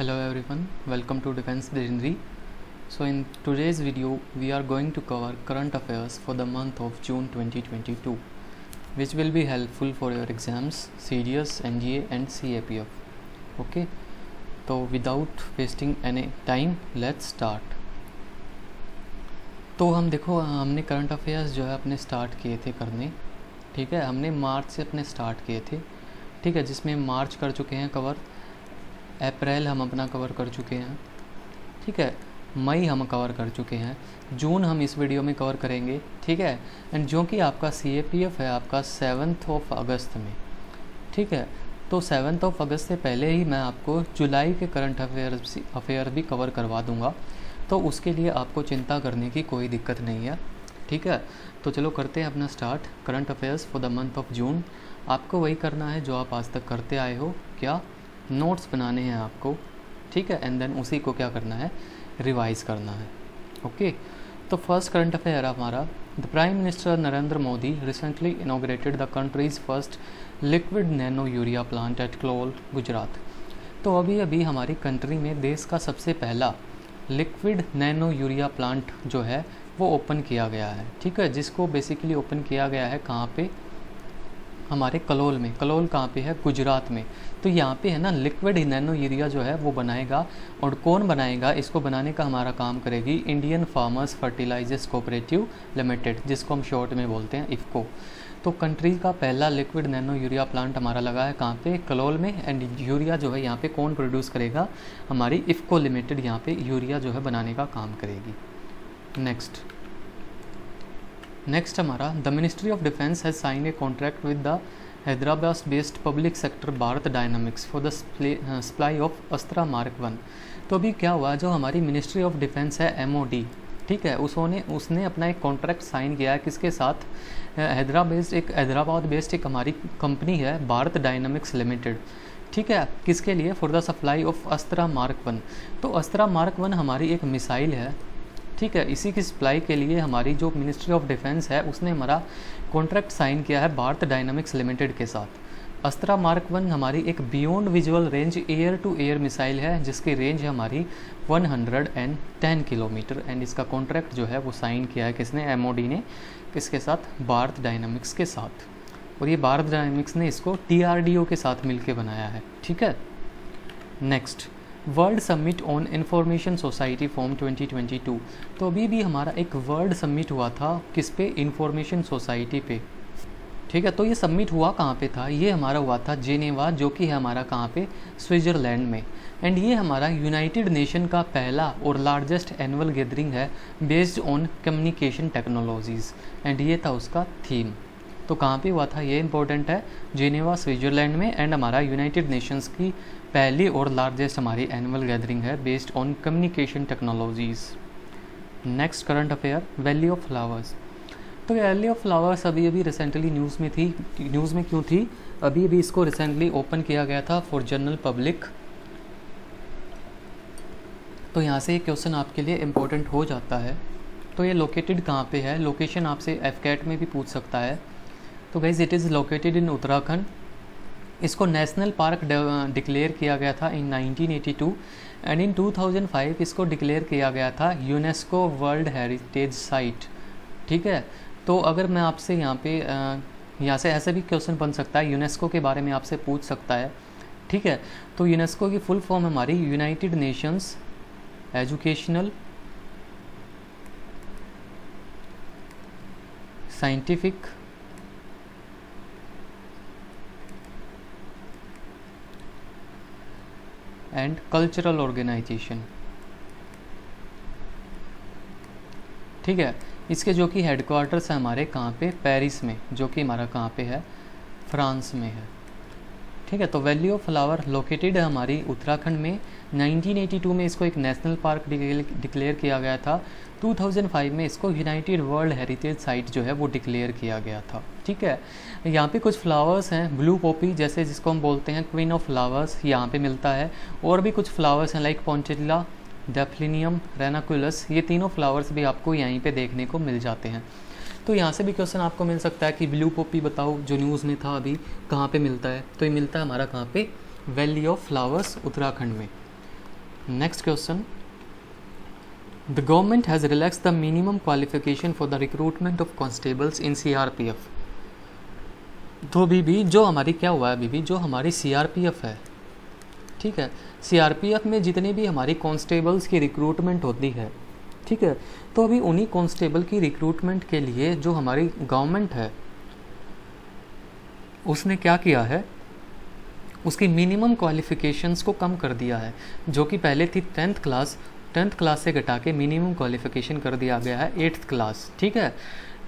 Hello everyone, welcome to Defense Legendary. So in today's video, we are going to cover current affairs for the month of June 2022, which will be helpful for your exams, CDS, NGA and CAPF. Okay, so without wasting any time, let's start. तो हम देखो हमने current affairs जो है अपने start किए थे करने ठीक है हमने मार्च से अपने स्टार्ट किए थे ठीक है जिसमें मार्च कर चुके हैं कवर अप्रैल हम अपना कवर कर चुके हैं। ठीक है? मई हम कवर कर चुके हैं। जून हम इस वीडियो में कवर करेंगे। ठीक है? एंड जो कि आपका सी है, आपका सेवन्थ ऑफ़ अगस्त में। ठीक है? तो सेवन्थ ऑफ़ अगस्त से पहले ही मैं आपको जुलाई के करंट अफेयर अफेयर भी कवर करवा दूँगा। तो उसके लिए आपको चिंता करने की कोई दिक्कत नहीं है। ठीक है? तो चलो करते हैं अपना start current affairs for the month of June आपको वही करना है जो आप आज तक करते आए हो। क्या? नोट्स बनाने हैं आपको, ठीक है? एंड देन उसी को क्या करना है? रिवाइज करना है ओके तो फ़र्स्ट करंट अफेयर हमारा the prime minister Narendra Modi recently inaugurated the country's first liquid nano urea plant at Kalol Gujarat तो अभी अभी हमारी कंट्री में देश का सबसे पहला लिक्विड नैनो यूरिया प्लांट जो है, वो ओपन किया गया है, ठीक है? जिसको बेसिकली ओपन किया गया है कहाँ पे? हमारे कलोल में। कलोल कहाँ पे है? गुजरात में। तो यहाँ पे है ना लिक्विड नैनो यूरिया जो है, वो बनाएगा और कौन बनाएगा। इसको बनाने का हमारा काम करेगी Indian farmers fertilizers cooperative limited जिसको हम शॉर्ट में बोलते हैं इफ़को तो कंट्री का पहला लिक्विड नैनो यूरिया प्लांट हमारा लगा है कहाँ पे? कलोल में। एंड यूरिया जो है यहाँ पे कौन प्रोड्यूस करेगा? हमारी इफ़को लिमिटेड यहाँ पे यूरिया जो है बनाने का काम करेगी। नेक्स्ट नेक्स्ट हमारा the ministry of defence has sign a contract with the Hyderabad based public sector Bharat Dynamics for the supply of Astra mark one तो अभी क्या हुआ? जो हमारी मिनिस्ट्री ऑफ़ डिफेंस है एमओडी ठीक है? उसने उसने अपना एक कॉन्ट्रैक्ट साइन किया है किसके साथ? हैदराबाद एक हैदराबाद बेस्ड एक हमारी कंपनी है भारत डायनामिक्स लिमिटेड ठीक है? किसके लिए? For the supply of Astra mark one तो अस्त्रा मार्क वन हमारी एक मिसाइल है ठीक है, इसी की सप्लाई के लिए हमारी जो मिनिस्ट्री ऑफ़ डिफेंस है, उसने हमारा कॉन्ट्रैक्ट साइन किया है भारत डायनामिक्स लिमिटेड के साथ। अस्त्रा मार्क वन हमारी एक beyond visual range air to air missile है, जिसकी रेंज है हमारी 110 किलोमीटर एंड इसका कॉन्ट्रैक्ट जो है, वो साइन किया है किसने? एमओडी ने, किसके साथ? भारत डायनामिक्स के साथ। और ये भारत डायनामिक्स ने इसको टीआरडीओ के साथ मिलकर बनाया है। ठीक है? Next world summit on information society forum 2022 तो अभी भी हमारा एक वर्ल्ड समिट हुआ था, किस पे? इंफॉर्मेशन सोसाइटी पे। ठीक है तो ये सबमिट हुआ कहाँ पे था? ये हमारा हुआ था जेनेवा, जो कि है हमारा कहाँ पे? स्विट्ज़रलैंड में। एंड ये हमारा यूनाइटेड नेशन का पहला और लार्जेस्ट एनुअल गैदरिंग है, based on communication technologies. And ये था उसका थीम। तो कहाँ पे हुआ था? ये इंपॉर्टेंट है, जेनेवा, स्विट्ज़रलैंड में। एंड हमारा यूनाइटेड नेशंस की पहली और लार्जेस्ट हमारी एनुअल गैदरिंग है based on communication technologies next current affair valley of flowers तो वैली ऑफ़ फ्लावर्स अभी अभी रिसेंटली न्यूज़ में थी न्यूज़ में क्यों थी? अभी अभी इसको रिसेंटली ओपन किया गया था फॉर जनरल पब्लिक तो यहाँ से ये क्वेश्चन आपके लिए इम्पोर्टेंट हो जाता है। तो ये लोकेटेड कहाँ पे है? लोकेशन आपसे एफ़ कैट में भी पूछ सकता है। तो guys it is located in Uttarakhand इसको नेशनल पार्क डिक्लेयर किया गया था इन 1982 एंड इन 2005 इसको डिक्लेयर किया गया था यूनेस्को वर्ल्ड हेरिटेज साइट। ठीक है? तो अगर मैं आपसे यहाँ पे यहाँ से ऐसे भी क्वेश्चन बन सकता है, यूनेस्को के बारे में आपसे पूछ सकता है। ठीक है? तो यूनेस्को की फुल फॉर्म हमारी United Nations educational scientific and cultural organization ठीक है? इसके जो कि हेडक्वार्टर्स है हमारे कहाँ पे? पेरिस में, जो कि हमारा कहाँ पे है? फ्रांस में है। ठीक है तो वैली ऑफ़ फ्लावर लोकेटेड है हमारी उत्तराखंड में। 1982 में इसको एक नेशनल पार्क डिक्लेयर किया गया था। 2005 में इसको यूनाइटेड वर्ल्ड हेरिटेज साइट जो है वो डिक्लेयर किया गया था। ठीक है, यहाँ पे कुछ फ्लावर्स हैं ब्लू पॉपी जैसे जिसको हम बोलते हैं क्वीन ऑफ़ फ्लावर्स यहाँ पे मिलता है। और भी कुछ फ्लावर्स हैं लाइक पॉन्चिला डेफलिनियम रेनाकुलस ये तीनों फ्लावर्स भी आपको यहीं पे देखने को मिल जाते हैं। तो यहाँ से भी क्वेश्चन आपको मिल सकता है कि ब्लू पॉपी बताओ, जो न्यूज़ में था अभी, कहाँ पे मिलता है? तो ये मिलता है हमारा कहाँ पे? वैली ऑफ़ फ्लावर्स उत्तराखंड में। Next question the government has relax the minimum qualification for the recruitment of constables in C R P F तो बीबी जो हमारी, क्या हुआ है बीबी जो हमारी सी आर पी एफ़ है, ठीक है? सी आर पी एफ़ में जितने भी हमारी कॉन्स्टेबल्स की रिक्रूटमेंट होती है, ठीक है? तो अभी उन्हीं कॉन्स्टेबल की रिक्रूटमेंट के लिए जो हमारी गवर्नमेंट है, उसने क्या किया है? उसकी मिनिमम क्वालिफ़िकेशंस को कम कर दिया है, जो कि पहले थी टेंथ क्लास टेंथ क्लास से घटा के मिनिमम क्वालिफ़िकेशन कर दिया गया है एट्थ क्लास, ठीक है?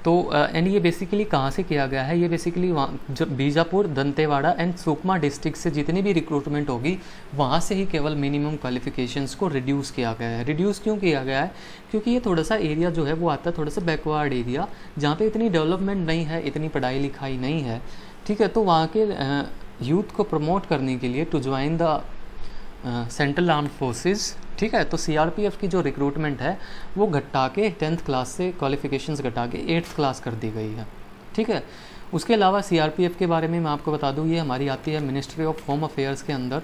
तो एंड ये बेसिकली कहाँ से किया गया है? ये बेसिकली वहाँ जब बीजापुर, दंतेवाड़ा एंड सुकमा डिस्ट्रिक्ट से जितनी भी रिक्रूटमेंट होगी, वहाँ से ही केवल मिनिमम क्वालिफिकेशंस को रिड्यूस किया गया है। रिड्यूस क्यों किया गया है? क्योंकि ये थोड़ा सा एरिया जो है, वो आता है थोड़ा सा बैकवर्ड एरिया जहाँ पर इतनी डेवलपमेंट नहीं है, इतनी पढ़ाई लिखाई नहीं है। ठीक है तो वहाँ के यूथ को प्रमोट करने के लिए to join the central armed forces, ठीक है? तो सीआरपीएफ की जो रिक्रूटमेंट है, वो घटा के टेंथ क्लास से क्वालिफिकेशंस घटा के एट्थ क्लास कर दी गई है, ठीक है? उसके अलावा सीआरपीएफ के बारे में मैं आपको बता दूँ, ये हमारी आती है मिनिस्ट्री ऑफ़ होम अफेयर्स के अंदर,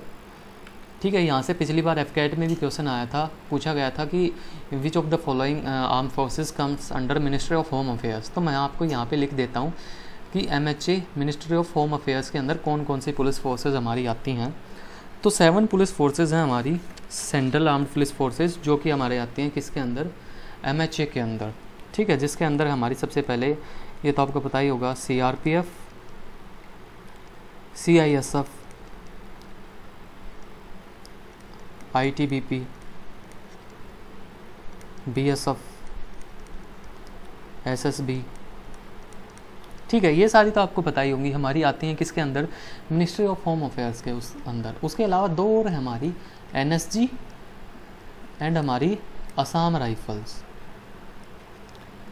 ठीक है? यहाँ से पिछली बार एफ़ में भी क्वेश्चन आया था, पूछा गया था कि which of the following arm forces comes under ministry of home affairs तो मैं आपको यहाँ पे लिख देता हूँ कि MHA ministry of home affairs के अंदर कौन कौन सी पुलिस फोर्सेज हमारी आती हैं। तो सेवन पुलिस फोर्सेज हैं हमारी सेंट्रल आर्म्ड पुलिस फोर्सेज जो कि हमारे आती हैं किसके अंदर? एमएचए के अंदर। ठीक है, जिसके अंदर हमारी सबसे पहले, ये तो आपको पता ही होगा C R P F C I S F I T B P B S F S S B ठीक है, ये सारी तो आपको पता ही होंगी, हमारी आती हैं किसके अंदर? मिनिस्ट्री ऑफ़ होम अफेयर्स के उस अंदर। उसके अलावा दो और हमारी एनएसजी एंड हमारी असम राइफल्स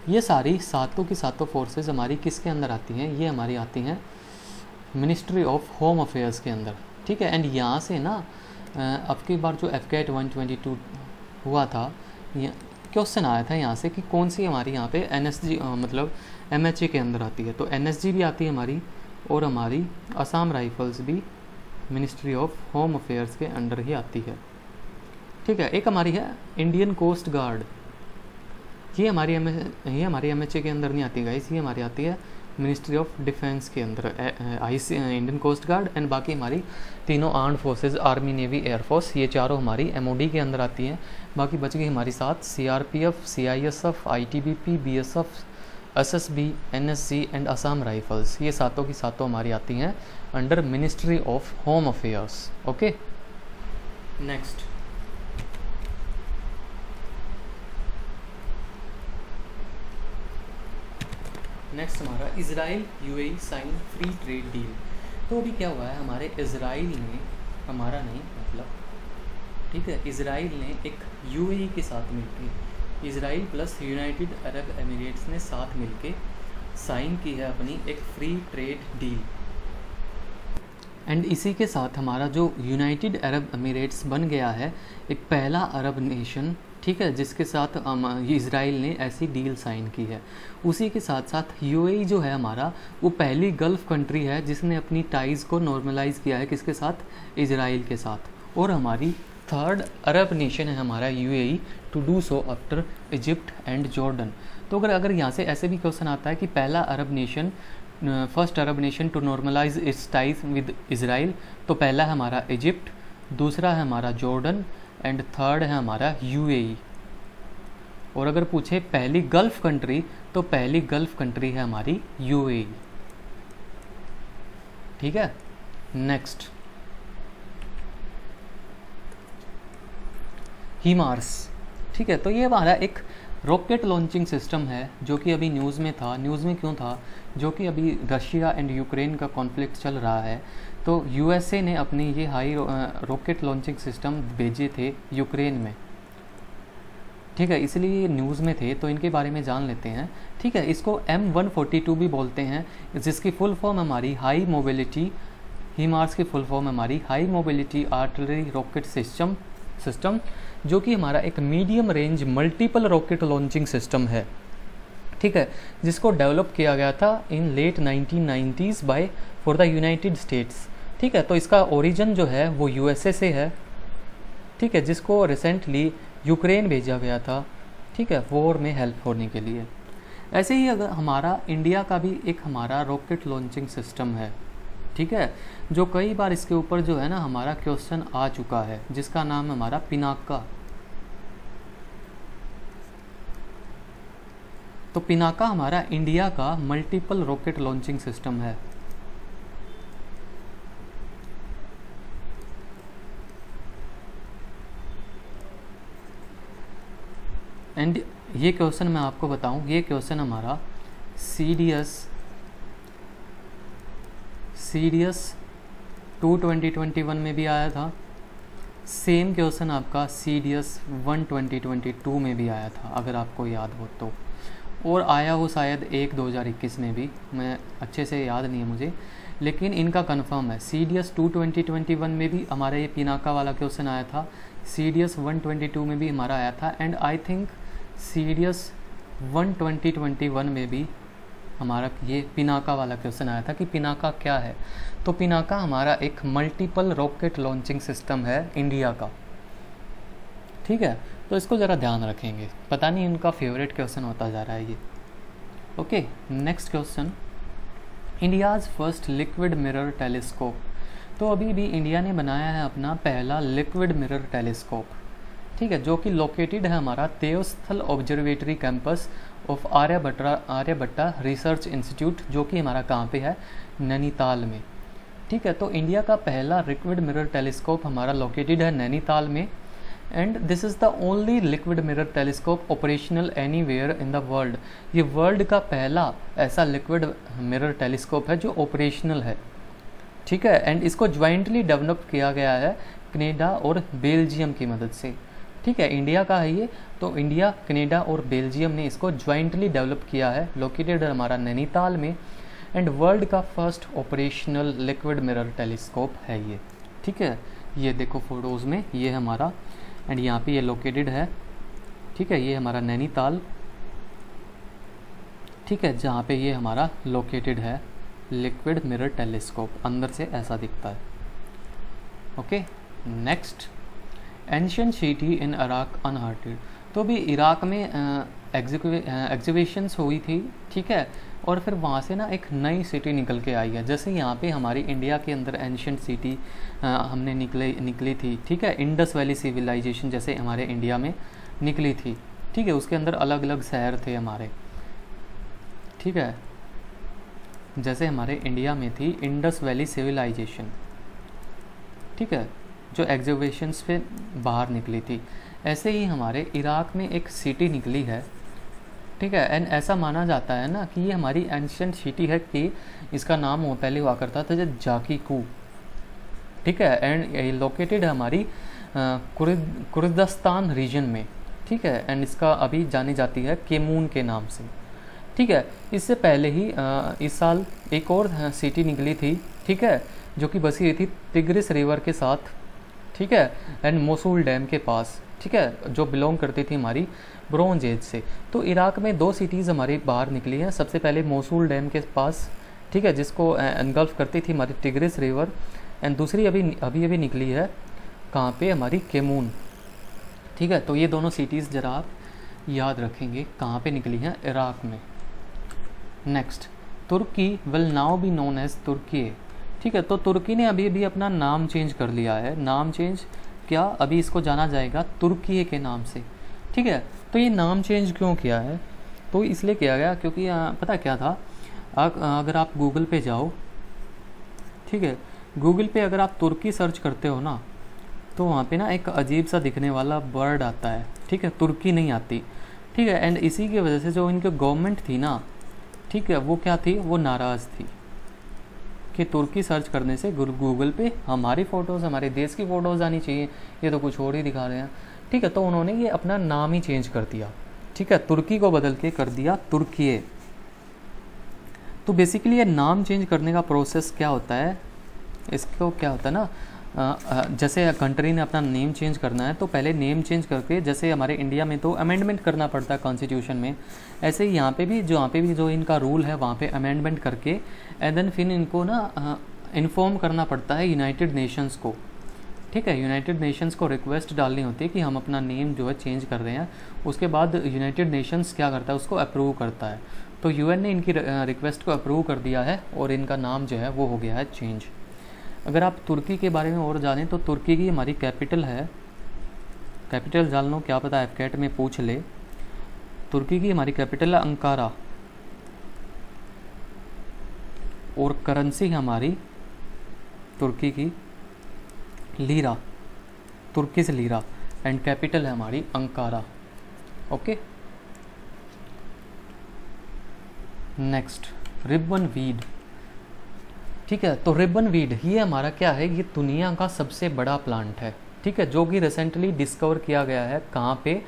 ये सारी सातों की सातों फोर्सेस हमारी किसके अंदर आती हैं? ये हमारी आती हैं मिनिस्ट्री ऑफ़ होम अफेयर्स के अंदर। ठीक है एंड यहाँ से ना अब की बार जो AFCAT one twenty two हुआ था क्वेश्चन आया था यहाँ से कि कौन सी हमारी यहाँ पे एनएसजी मतलब एमएचए के अंदर आती है। तो एनएसजी भी आती है हमारी और हमारी असम राइफल्स भी मिनिस्ट्री ऑफ़ होम अफेयर्स के अंडर ही आती है। ठीक है, एक हमारी है इंडियन कोस्ट गार्ड ये हमारी एम ये हमारी एम के अंदर नहीं आती गाइस ये हमारी आती है मिनिस्ट्री ऑफ़ डिफेंस के अंदर I C Indian coast guard and बाकी हमारी तीनों armed forces army navy air force ये चारों हमारी एमओडी के अंदर आती हैं। बाकी बच गई हमारी साथ C R P F C I S F I T B P B S F S S B N S C and Assam rifles ये सातों की सातों हमारी आती हैं under ministry of home affairs okay next next हमारा Israel UAE sign free trade deal तो अभी क्या हुआ है? हमारे इसराइल ने, हमारा नहीं मतलब ठीक है? इसराइल ने एक यूएई के साथ मिलकर Israel plus United Arab Emirates ने साथ मिलके साइन की है अपनी एक फ्री ट्रेड डील। एंड इसी के साथ हमारा जो यूनाइटेड अरब अमीरेट्स बन गया है, एक पहला अरब नेशन, ठीक है, जिसके साथ इसराइल ने ऐसी डील साइन की है। उसी के साथ साथ यूएई जो है हमारा, वो पहली गल्फ़ कंट्री है जिसने अपनी टाइज़ को नॉर्मलाइज़ किया है किसके साथ? इसराइल के साथ। और हमारी थर्ड अरब नेशन है हमारा UAE to do so after Egypt and Jordan तो अगर अगर यहाँ से ऐसे भी क्वेश्चन आता है कि पहला Arab nation first Arab nation to normalize its ties with Israel तो पहला है हमारा इजिप्ट दूसरा है हमारा जॉर्डन एंड थर्ड है हमारा यूएई और अगर पूछे पहली गल्फ कंट्री तो पहली गल्फ कंट्री है हमारी यूएई ठीक है? नेक्स्ट हीमार्स ठीक है तो ये हमारा एक रॉकेट लॉन्चिंग सिस्टम है, जो कि अभी न्यूज़ में था। न्यूज़ में क्यों था? जो कि अभी रशिया एंड यूक्रेन का कॉन्फ्लिक्ट चल रहा है। तो यूएसए ने अपनी ये हाई रॉकेट लॉन्चिंग सिस्टम भेजे थे यूक्रेन में। ठीक है, इसलिए ये न्यूज़ में थे तो इनके बारे में जान लेते हैं। ठीक है, इसको एम वन फोर्टी टू भी बोलते हैं, जिसकी फुल फॉर्म हमारी हाई मोबिलिटी हीमार्स की फुल फॉर्म हमारी high mobility artillery rocket system system जो कि हमारा एक medium range multiple rocket launching system है। ठीक है? जिसको डेवलप किया गया था in late 1990s by for the United States ठीक है? तो इसका ओरिजिन जो है, वो यूएसए से है। ठीक है? जिसको रिसेंटली यूक्रेन भेजा गया था। ठीक है? वॉर में हेल्प होने के लिए। ऐसे ही अगर हमारा इंडिया का भी एक हमारा रॉकेट लॉन्चिंग सिस्टम है। ठीक है? जो कई बार इसके ऊपर जो है ना, हमारा क्वेश्चन आ चुका है, जिसका नाम है हमारा पिनाका। तो पिनाका हमारा इंडिया का मल्टीपल रॉकेट लॉन्चिंग सिस्टम है। एंड ये क्वेश्चन मैं आपको बताऊँ, ये क्वेश्चन हमारा C D S C D S two twenty twenty one में भी आया था। सेम क्वेश्चन आपका C D S one twenty twenty two में भी आया था, अगर आपको याद हो तो। और आया हो शायद एक दो हज़ार इक्कीस में भी, मैं अच्छे से याद नहीं है मुझे, लेकिन इनका कंफर्म है। C D S two twenty twenty one में भी हमारा ये पिनाका वाला क्वेश्चन आया था C D S one twenty two में भी हमारा आया था and I think C D S one twenty twenty one में भी हमारा ये पिनाका वाला क्वेश्चन आया था कि पिनाका क्या है। तो पिनाका हमारा एक मल्टीपल रॉकेट लॉन्चिंग सिस्टम है इंडिया का। ठीक है? तो इसको ज़रा ध्यान रखेंगे। पता नहीं इनका फेवरेट क्वेश्चन होता जा रहा है ये। Okay next question India's first liquid mirror telescope तो अभी भी इंडिया ने बनाया है अपना पहला लिक्विड मिरर टेलीस्कोप ठीक है, जो कि लोकेटेड है हमारा Devasthal observatory campus of Aryabhatta Aryabhatta research institute जो कि हमारा कहाँ पे है? नैनीताल में। ठीक है तो इंडिया का पहला लिक्विड मिरर टेलीस्कोप हमारा लोकेटेड है नैनीताल में। And this is the only liquid mirror telescope operational anywhere in the world ये वर्ल्ड का पहला ऐसा लिक्विड मिरर टेलीस्कोप है जो ऑपरेशनल है। ठीक है? एंड इसको ज्वाइंटली डेवलप किया गया है कनेडा और बेल्जियम की मदद से। ठीक है? इंडिया का है ये। तो इंडिया कनेडा और बेल्जियम ने इसको ज्वाइंटली डेवलप किया है लोकेटेड हमारा नैनीताल में। एंड वर्ल्ड का first operational liquid mirror telescope है ये। ठीक है? ये देखो फ़ोटोज़ में, ये हमारा एंड यहाँ पे ये लोकेटेड है। ठीक है, ये हमारा नैनीताल। ठीक है, जहाँ पे ये हमारा लोकेटेड है। लिक्विड मिरर टेलीस्कोप अंदर से ऐसा दिखता है। Okay next ancient city in Iraq unearthed तो भी इराक में एग्जीबिशंस हुई थी। ठीक है और फिर वहाँ से ना एक नई सिटी निकल के आई है। जैसे यहाँ पे हमारी इंडिया के अंदर एंशंट सिटी हमने निकले, निकली थी। ठीक है? इंडस वैली सिविलाइजेशन जैसे हमारे इंडिया में निकली थी। ठीक है? उसके अंदर अलग अलग शहर थे हमारे। ठीक है? जैसे हमारे इंडिया में थी इंडस वैली सिविलाइजेशन ठीक है? जो एग्जीबिशंस पे बाहर निकली थी। ऐसे ही हमारे इराक में एक सिटी निकली है। ठीक है? एंड ऐसा माना जाता है ना कि ये हमारी एंशियंट सिटी है कि इसका नाम वो पहले हुआ करता था जब जाकी कू ठीक है? एंड ये लोकेटेड है हमारी कुर्दस्तान रीजन में। ठीक है? एंड इसका अभी जानी जाती है केमून के नाम से। ठीक है? इससे पहले ही आ, इस साल एक और सिटी निकली थी। ठीक है? जो कि बसी हुई थी तिग्रिस रिवर के साथ। ठीक है? एंड मोसूल डैम के पास। ठीक है? जो बिलोंग करती थी हमारी। ब्रॉन्ज एज से। तो इराक में दो सिटीज़ हमारी बाहर निकली हैं। सबसे पहले मोसूल डैम के पास, ठीक है, जिसको एनगल्फ करती थी हमारी टिग्रिस रिवर। एंड दूसरी अभी अभी अभी निकली है, कहाँ पे? हमारी केमून। ठीक है तो ये दोनों सिटीज़ ज़रा आप याद रखेंगे, कहाँ पे निकली हैं? इराक में। Next Turkey will now be known as Turkiye. ठीक है तो तुर्की ने अभी अभी अपना नाम चेंज कर लिया है। नाम चेंज क्या? अभी इसको जाना जाएगा तुर्की के नाम से। ठीक है तो ये नाम चेंज क्यों किया है? तो इसलिए किया गया क्योंकि आ, पता क्या था? आ, अगर आप गूगल पे जाओ ठीक है? गूगल पे अगर आप तुर्की सर्च करते हो ना तो वहाँ पे ना एक अजीब सा दिखने वाला वर्ड आता है ठीक है? तुर्की नहीं आती ठीक है? एंड इसी की वजह से जो इनकी गवर्नमेंट थी ना ठीक है? वो क्या थी? वो नाराज़ थी कि तुर्की सर्च करने से गूगल पे हमारी फ़ोटोज़ हमारे देश की फ़ोटोज़ आनी चाहिए। ये तो कुछ और ही दिखा रहे हैं। ठीक है तो उन्होंने ये अपना नाम ही चेंज कर दिया। ठीक है, तुर्की को बदल के कर दिया तुर्की तो बेसिकली ये नाम चेंज करने का प्रोसेस क्या होता है? इसको क्या होता है ना? जैसे कंट्री ने अपना नेम चेंज करना है तो पहले नेम चेंज करके जैसे हमारे इंडिया में तो अमेंडमेंट करना पड़ता है कॉन्स्टिट्यूशन में। ऐसे ही यहाँ पे भी जो यहाँ पे भी जो इनका रूल है, वहाँ पे अमेंडमेंट करके एंड देन फिर इनको ना इन्फॉर्म करना पड़ता है यूनाइटेड नेशंस को। ठीक है यूनाइटेड नेशंस को रिक्वेस्ट डालनी होती है कि हम अपना नेम जो है चेंज कर रहे हैं उसके बाद यूनाइटेड नेशंस क्या करता है, उसको अप्रूव करता है। तो यूएन ने इनकी रिक्वेस्ट को अप्रूव कर दिया है और इनका नाम जो है वो हो गया है चेंज अगर आप तुर्की के बारे में और जानें तो तुर्की की हमारी कैपिटल है। कैपिटल जान लो, क्या पता एफ़ कैट में पूछ ले। तुर्की की हमारी कैपिटल है अंकारा। और करेंसी हमारी तुर्की की। लीरा तुर्की से लीरा एंड कैपिटल है हमारी Ankara. Okay next ribbon weed. ठीक है तो रिबन वीड, ये हमारा क्या है? ये दुनिया का सबसे बड़ा प्लांट है। ठीक है, जो कि रिसेंटली डिस्कवर किया गया है कहाँ पे?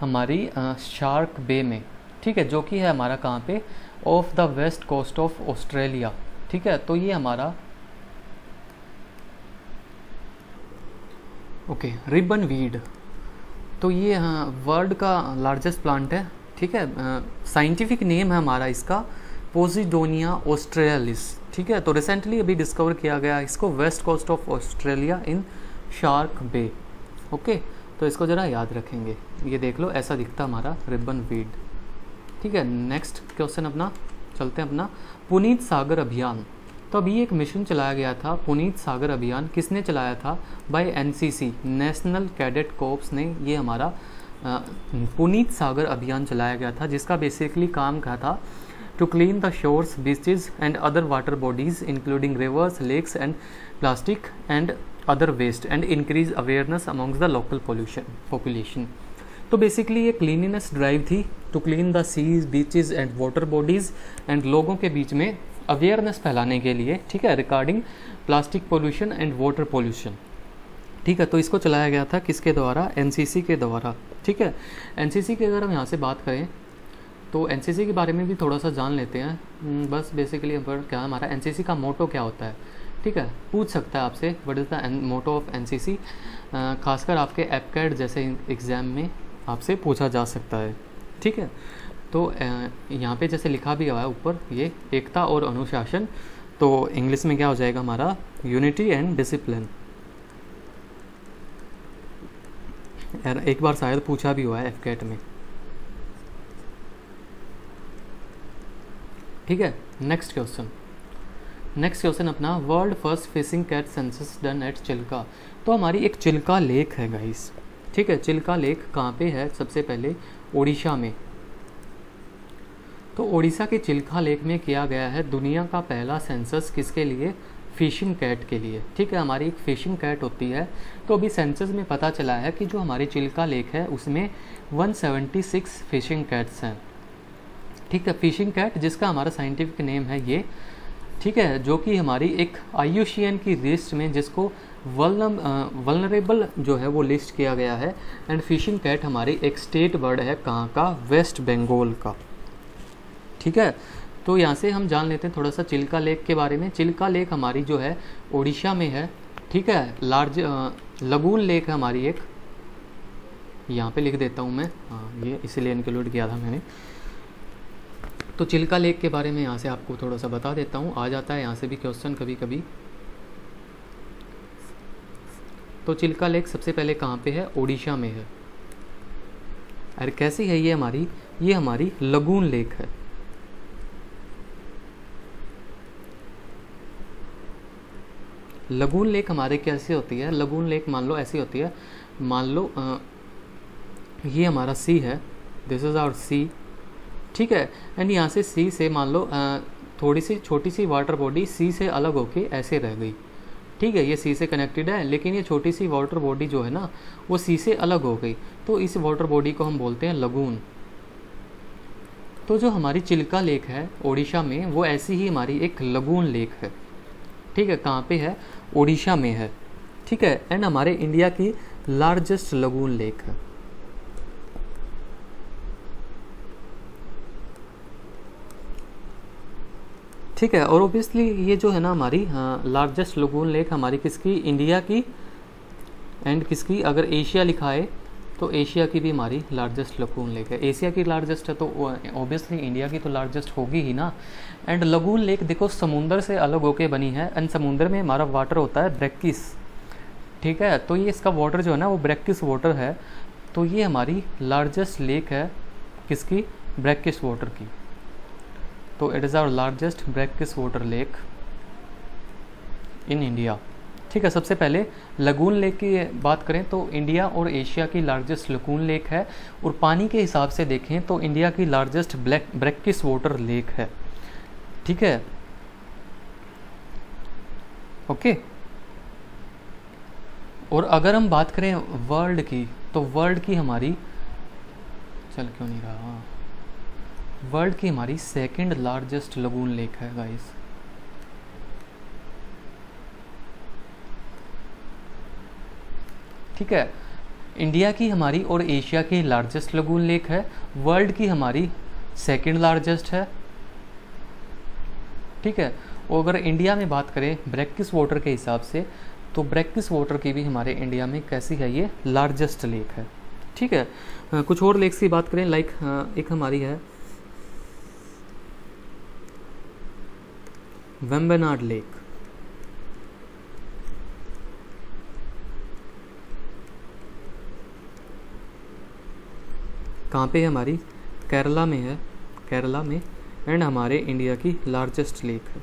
हमारी शार्क बे में। ठीक है, जो कि है हमारा कहाँ पे? Of the west coast of Australia ठीक है तो ये हमारा ओके, रिबन वीड। तो ये हाँ वर्ल्ड का लार्जेस्ट प्लांट है, ठीक है? साइंटिफिक नेम है हमारा इसका पोजिडोनिया ऑस्ट्रेलिस ठीक है? तो रिसेंटली अभी डिस्कवर किया गया इसको west coast of Australia in shark bay okay? तो इसको ज़रा याद रखेंगे। ये देख लो, ऐसा दिखता हमारा रिबन वीड। ठीक है नेक्स्ट क्वेश्चन अपना, चलते हैं अपना। पुनीत सागर अभियान। तो अभी एक मिशन चलाया गया था, पुनीत सागर अभियान। किसने चलाया था? By NCC. National cadet corps ने ये हमारा पुनीत सागर अभियान चलाया गया था, जिसका बेसिकली काम क्या था? To clean the shores beaches and other water bodies including rivers lakes and plastic and other waste and increase awareness amongst the local pollution population तो बेसिकली ये क्लीनिनेस ड्राइव थी to clean the seas beaches and water bodies and लोगों के बीच में awareness फैलाने के लिए ठीक है regarding plastic pollution and water pollution ठीक है तो इसको चलाया गया था किसके द्वारा? एनसीसी के द्वारा ठीक है? एनसीसी की अगर हम यहाँ से बात करें तो एनसीसी के बारे में भी थोड़ा सा जान लेते हैं। हम्म, बस बेसिकली क्या हमारा एनसीसी का मोटो क्या होता है? ठीक है पूछ सकता है आपसे what is the motto of NCC खासकर आपके एपकैड जैसे एग्ज़ाम में आपसे पूछा जा सकता है ठीक है? तो यहाँ पे जैसे लिखा भी हुआ है ऊपर, ये एकता और अनुशासन तो इंग्लिश में क्या हो जाएगा हमारा? यूनिटी एंड डिसिप्लिन एक बार शायद पूछा भी हुआ है एफ़ कैट में। ठीक है नेक्स्ट क्वेश्चन नेक्स्ट क्वेश्चन अपना world first fishing cat census done at Chilika तो हमारी एक चिल्का लेक है गाइस ठीक है चिल्का लेक कहाँ पे है? सबसे पहले ओडिशा में। तो ओडिशा के चिल्का लेक में किया गया है दुनिया का पहला सेंसस किसके लिए? फिशिंग कैट के लिए। ठीक है, हमारी एक फिशिंग कैट होती है। तो अभी सेंसस में पता चला है कि जो हमारी चिल्का लेक है, उसमें 176 फिशिंग कैट्स हैं। ठीक है, फिशिंग कैट जिसका हमारा साइंटिफिक नेम है ये। ठीक है, जो कि हमारी एक आई की लिस्ट में जिसको वलनरेबल जो है वो लिस्ट किया गया है। एंड फिशिंग कैट हमारी एक स्टेट बर्ड है कहाँ का? वेस्ट बंगाल का। ठीक है? तो यहाँ से हम जान लेते हैं थोड़ा सा चिल्का लेक के बारे में। चिल्का लेक हमारी जो है उड़ीसा में है, ठीक है? लार्ज लगून लेक है हमारी एक। यहाँ पे लिख देता हूँ मैं। हाँ ये इसीलिए इंक्लूड किया था मैंने। तो चिल्का लेक के बारे में यहाँ से आपको थोड़ा सा बता देता हूँ। आ जाता है यहाँ से भी क्वेश्चन कभी कभी तो चिल्का लेक सबसे पहले कहाँ पे है? ओडिशा में है। अरे कैसी है ये हमारी? ये हमारी लगून लेक है। लगून लेक हमारे कैसे होती है? लगून लेक मान लो ऐसी होती है। मान लो आ, ये हमारा सी है। दिस इज़ आवर सी ठीक है? एंड यहाँ से सी से मान लो आ, थोड़ी सी छोटी सी वाटर बॉडी सी से अलग होके ऐसे रह गई। ठीक है? ये सी से कनेक्टेड है लेकिन ये छोटी सी वाटर बॉडी जो है ना वो सी से अलग हो गई। तो इस वाटर बॉडी को हम बोलते हैं लगून। तो जो हमारी चिल्का लेक है ओडिशा में वो ऐसी ही हमारी एक लगून लेक है। ठीक है? कहाँ पे है? ओडिशा में है। ठीक है? एंड हमारे इंडिया की लार्जेस्ट लगून लेक है। ठीक है? और ओबियसली ये जो है ना हमारी लार्जेस्ट लगून लेक हमारी किसकी? इंडिया की। एंड किसकी? अगर एशिया लिखा है तो एशिया की भी हमारी लार्जेस्ट लगून लेक है। एशिया की लार्जेस्ट है तो ऑब्वियसली इंडिया की तो लार्जेस्ट होगी ही ना। एंड लगून लेक देखो, समुंदर से अलग होके बनी है। एंड समुंदर में हमारा वाटर होता है ब्रैकिस ठीक है? तो ये इसका वाटर जो है ना, वो ब्रैकिस वाटर है। तो ये हमारी लार्जेस्ट लेक है किसकी? ब्रैकिस वाटर की। तो it is our largest brackish water lake in India ठीक है, सबसे पहले लगून लेक की बात करें तो इंडिया और एशिया की लार्जेस्ट लगून लेक है। और पानी के हिसाब से देखें तो इंडिया की largest black brackish water lake है। ठीक है? ओके और अगर हम बात करें वर्ल्ड की तो वर्ल्ड की हमारी, चल क्यों नहीं रहा? वर्ल्ड की हमारी सेकंड लार्जेस्ट लगून लेक है गाइस ठीक है? इंडिया की हमारी और एशिया की लार्जेस्ट लगून लेक है। वर्ल्ड की हमारी सेकंड लार्जेस्ट है। ठीक है? और अगर इंडिया में बात करें ब्रैकिस वाटर के हिसाब से तो ब्रैकिस वाटर की भी हमारे इंडिया में कैसी है ये लार्जेस्ट लेक है। ठीक है? कुछ और लेक्स की बात करें लाइक एक हमारी है। वेम्बेनाड लेक कहाँ पे है हमारी? केरला में है, केरला में एंड हमारे इंडिया की लार्जेस्ट लेक है।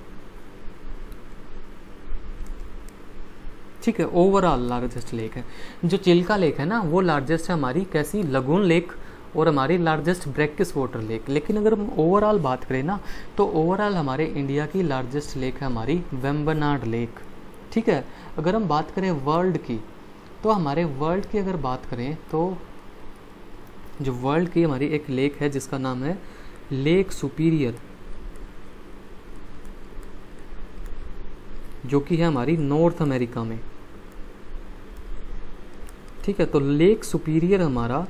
ठीक है ओवरऑल लार्जेस्ट लेक है। जो चिल्का लेक है ना, वो लार्जेस्ट है हमारी कैसी? लगून लेक और हमारी लार्जेस्ट ब्रैकिस वाटर लेक लेकिन अगर हम ओवरऑल बात करें ना तो ओवरऑल हमारे इंडिया की लार्जेस्ट लेक है हमारी वेम्बनाड लेक ठीक है, अगर हम बात करें वर्ल्ड की तो हमारे वर्ल्ड की अगर बात करें तो जो वर्ल्ड की हमारी एक लेक है, जिसका नाम है लेक सुपीरियर जो कि है हमारी नॉर्थ अमेरिका में। ठीक है तो लेक सुपीरियर हमारा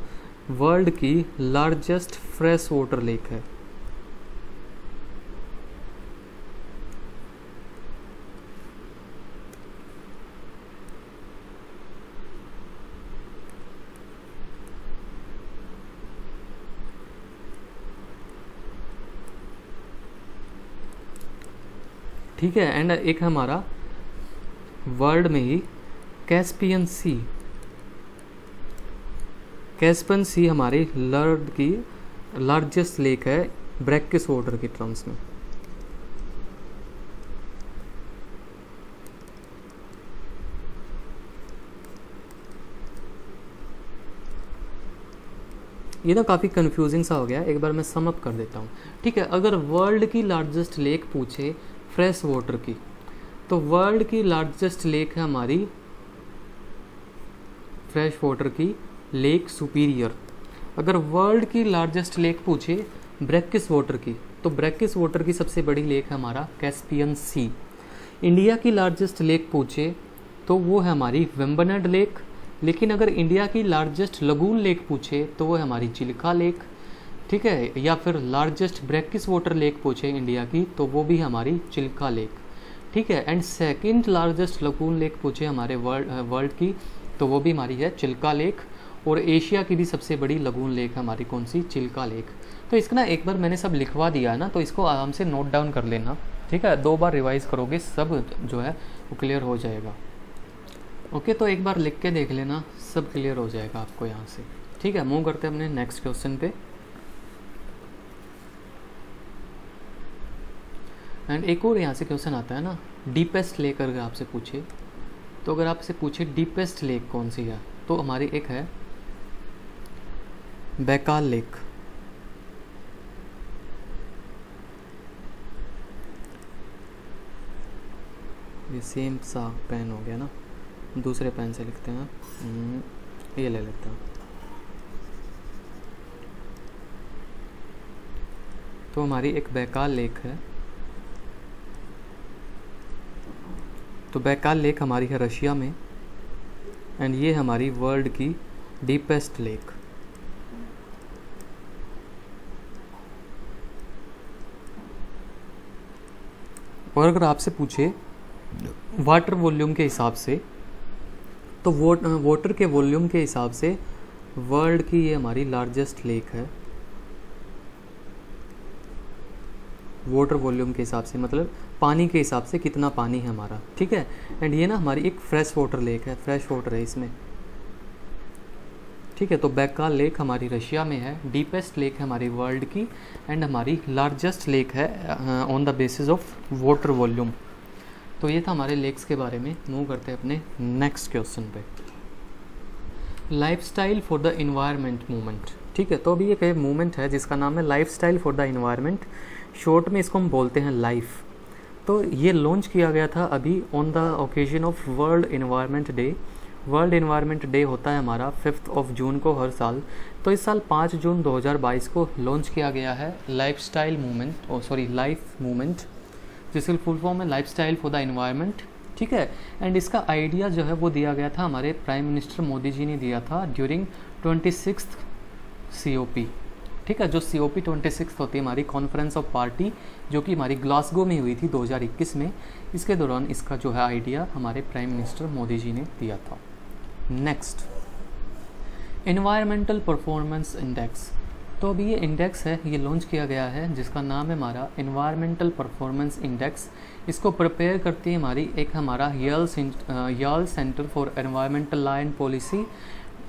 वर्ल्ड की लार्जेस्ट फ्रेश वाटर लेक है। ठीक है एंड एक हमारा वर्ल्ड में ही कैस्पियन सी कैस्पियन सी हमारे लर्ड की लार्जेस्ट लेक है ब्रैकिस वाटर की टर्म्स में। ये ना काफ़ी कंफ्यूजिंग सा हो गया, एक बार मैं समअप कर देता हूँ। ठीक है, अगर वर्ल्ड की लार्जेस्ट लेक पूछे फ्रेश वाटर की। तो वर्ल्ड की लार्जेस्ट लेक है हमारी फ्रेश वाटर की, लेक सुपीरियर। अगर वर्ल्ड की लार्जेस्ट लेक पूछे, ब्रैकिस वाटर की तो ब्रैकिस वाटर की सबसे बड़ी लेक है हमारा कैस्पियन सी। इंडिया की लार्जेस्ट लेक पूछे तो वो है हमारी वेम्बनड लेक। लेकिन अगर इंडिया की लार्जेस्ट लगून लेक पूछे तो वो है हमारी चिल्का लेक। ठीक है, या फिर लार्जेस्ट ब्रैकिस वाटर लेक पूछे इंडिया की तो वो भी हमारी चिल्का लेक ठीक है and second largest lagoon lake पूछे हमारे वर्ल्ड वर्ल्ड की तो वो भी हमारी है चिल्का लेक और एशिया की भी सबसे बड़ी लगून लेक हमारी कौन सी? चिल्का लेक तो इसका ना एक बार मैंने सब लिखवा दिया है ना तो इसको आराम से नोट डाउन कर लेना। ठीक है, दो बार रिवाइज करोगे, सब जो है वो क्लियर हो जाएगा। ओके तो एक बार लिख के देख लेना, सब क्लियर हो जाएगा आपको यहाँ से। ठीक है मूव करते हैं अपने नेक्स्ट क्वेश्चन पे। एंड एक और यहाँ से क्वेश्चन आता है ना डीपेस्ट लेक अगर आपसे पूछे तो अगर आपसे पूछे डीपेस्ट लेक कौन सी है? तो हमारी एक है बैकाल लेक ये सेम सा पेन हो गया ना दूसरे पेन से लिखते हैं। हम्म, ये ले लेते हैं। तो हमारी एक बैकाल लेक है। तो बैकाल लेक हमारी है रशिया में एंड ये हमारी वर्ल्ड की डीपेस्ट लेक और अगर आपसे पूछे वाटर वॉल्यूम के हिसाब से तो वाटर के वॉल्यूम के हिसाब से वर्ल्ड की ये हमारी लार्जेस्ट लेक है. वाटर वॉल्यूम के हिसाब से मतलब पानी के हिसाब से कितना पानी है हमारा, ठीक है? एंड ये ना हमारी एक फ्रेश वाटर लेक है फ्रेश वाटर है इसमें। ठीक है तो बैकाल लेक हमारी रशिया में है डीपेस्ट लेक है हमारी वर्ल्ड की एंड हमारी लार्जेस्ट लेक है on the basis of water volume तो ये था हमारे लेक्स के बारे में मूव करते हैं अपने नेक्स्ट क्वेश्चन पे। Lifestyle for the environment movement ठीक है तो अभी एक मूवमेंट है, जिसका नाम है lifestyle for the environment short में इसको हम बोलते हैं लाइफ तो ये लॉन्च किया गया था अभी on the occasion of world environment day world environment day होता है हमारा फिफ्थ ऑफ़ जून को हर साल। तो इस साल पाँच जून 2022 को लॉन्च किया गया है लाइफ स्टाइल मूवमेंट और सॉरी लाइफ मूवमेंट जिसकी फुल फॉर्म है lifestyle for the environment ठीक है? एंड इसका आइडिया जो है वो दिया गया था हमारे प्राइम मिनिस्टर मोदी जी ने दिया था during twenty six C O P ठीक है, जो C O P twenty six होती है हमारी कॉन्फ्रेंस ऑफ़ पार्टी जो कि हमारी ग्लासगो में हुई थी 2021 में। इसके दौरान इसका जो है आइडिया हमारे प्राइम मिनिस्टर मोदी जी ने दिया था। नेक्स्ट इन्वायरमेंटल परफॉर्मेंस इंडेक्स तो अभी ये इंडेक्स है, ये लॉन्च किया गया है, जिसका नाम है हमारा इन्वायरमेंटल परफॉर्मेंस इंडेक्स इसको प्रिपेयर करती है हमारी एक हमारा Yale centre for environmental law and policy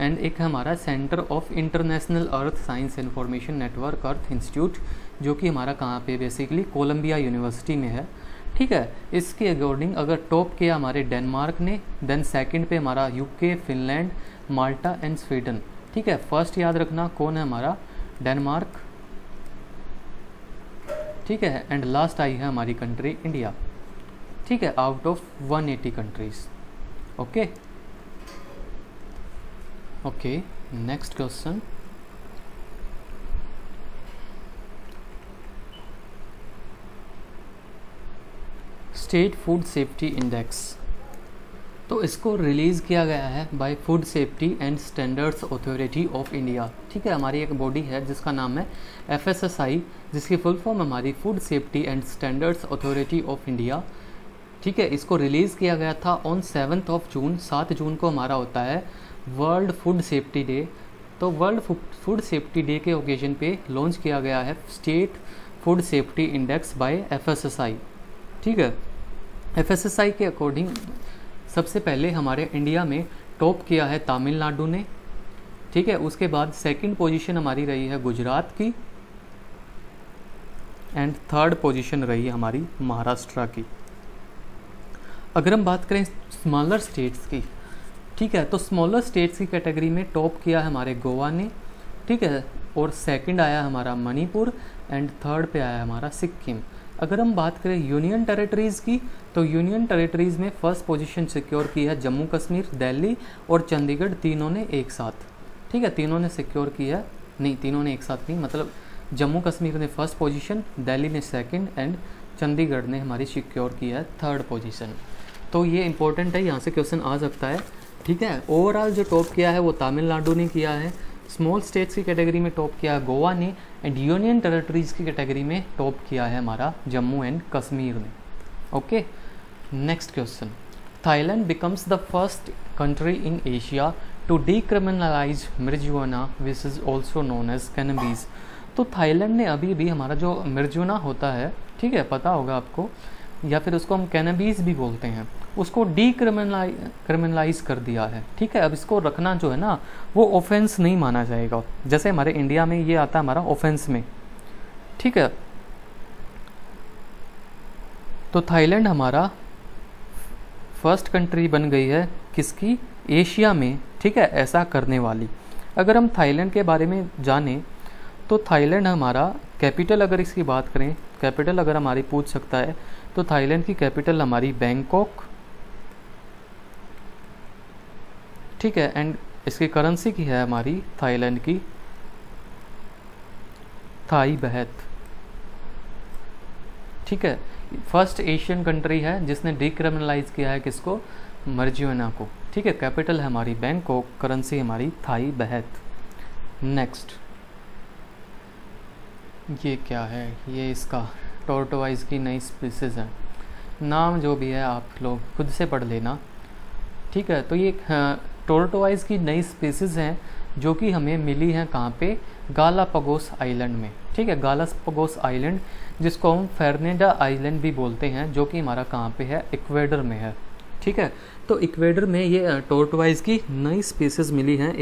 and एक हमारा centre of international earth science information network earth institute जो कि हमारा कहाँ पे बेसिकली कोलंबिया यूनिवर्सिटी में है। ठीक है? इसके अकॉर्डिंग अगर टॉप किया हमारे डेनमार्क ने देन सेकंड पे हमारा UK Finland Malta and Sweden ठीक है? फ़र्स्ट याद रखना कौन है हमारा? डेनमार्क ठीक है? एंड लास्ट आई है हमारी कंट्री इंडिया ठीक है? Out of 180 countries okay okay next question state food safety index तो इसको रिलीज़ किया गया है by food safety and standards authority of India ठीक है, हमारी एक बॉडी है जिसका नाम है एफ़ जिसकी फुल फॉर्म हमारी food safety and standards authority of India ठीक है, इसको रिलीज़ किया गया था ऑन सेवन्थ ऑफ़ जून सात जून को हमारा होता है। वर्ल्ड फ़ूड सेफ्टी डे तो वर्ल्ड फ़ूड सेफ्टी डे के ओकेजन पे लॉन्च किया गया है state food safety index by F ठीक है? एफ़ के अकॉर्डिंग सबसे पहले हमारे इंडिया में टॉप किया है तमिलनाडु ने। ठीक है? उसके बाद सेकंड पोजीशन हमारी रही है गुजरात की। एंड थर्ड पोजीशन रही हमारी महाराष्ट्र की। अगर हम बात करें स्मॉलर स्टेट्स की ठीक है तो स्मॉलर स्टेट्स की कैटेगरी में टॉप किया हमारे गोवा ने, ठीक है, और सेकंड आया हमारा मणिपुर एंड थर्ड पे आया हमारा सिक्किम। अगर हम बात करें यूनियन टेरिटरीज़ की तो यूनियन टेरिटरीज़ में फ़र्स्ट पोजीशन सिक्योर की है जम्मू कश्मीर, दिल्ली और चंडीगढ़ तीनों ने एक साथ। ठीक है, तीनों ने सिक्योर की है। नहीं, तीनों ने एक साथ नहीं मतलब जम्मू कश्मीर ने फ़र्स्ट पोजीशन दिल्ली ने सेकंड एंड चंडीगढ़ ने हमारी सिक्योर की है थर्ड पोजीशन तो ये इंपॉर्टेंट है, यहाँ से क्वेश्चन आ सकता है। ठीक है? ओवरऑल जो टॉप किया है वो तमिलनाडु ने किया है। स्मॉल स्टेट्स की कैटेगरी में टॉप किया गोवा ने एंड यूनियन टेरेटरीज की कैटेगरी में टॉप किया है हमारा जम्मू एंड कश्मीर ने। Okay next question Thailand becomes the first country in Asia to decriminalize marijuana which is also known as cannabis तो थाईलैंड ने अभी भी हमारा जो मिर्जुना होता है, ठीक है? पता होगा आपको। या फिर उसको हम कैनबीज भी बोलते हैं, उसको डी क्रिमिनलाइज कर दिया है, ठीक है? अब इसको रखना जो है ना, वो ऑफेंस नहीं माना जाएगा। जैसे हमारे इंडिया में ये आता है हमारा ऑफेंस में, ठीक है? तो थाईलैंड हमारा फ़र्स्ट कंट्री बन गई है किसकी? एशिया में, ठीक है? ऐसा करने वाली। अगर हम थाईलैंड के बारे में जानें तो थाईलैंड हमारा कैपिटल अगर इसकी बात करें कैपिटल अगर हमारी पूछ सकता है तो थाईलैंड की कैपिटल हमारी बैंकॉक। ठीक है एंड इसकी करेंसी की है हमारी थाईलैंड की। थाई बहत। ठीक है फ़र्स्ट एशियन कंट्री है, जिसने डिक्रिमिनलाइज किया है किसको? मर्जियोना को। ठीक है कैपिटल है हमारी बैंकॉक करेंसी हमारी थाई बहत। नेक्स्ट ये क्या है? ये इसका टोर्टोवाइज की नई स्पीसीज़ है। नाम जो भी है, आप लोग खुद से पढ़ लेना। ठीक है तो ये टोर्टोवाइज की नई स्पीसीज़ हैं, जो कि हमें मिली हैं कहाँ पे? गालापगोस आइलैंड में। ठीक है गालापगोस आइलैंड जिसको हम फेरनेडा आइलैंड भी बोलते हैं, जो कि हमारा कहाँ पे है? इक्वेडर में है। ठीक है तो इक्वेडर में ये टोर्टवाइज की नई स्पीसीज मिली हैं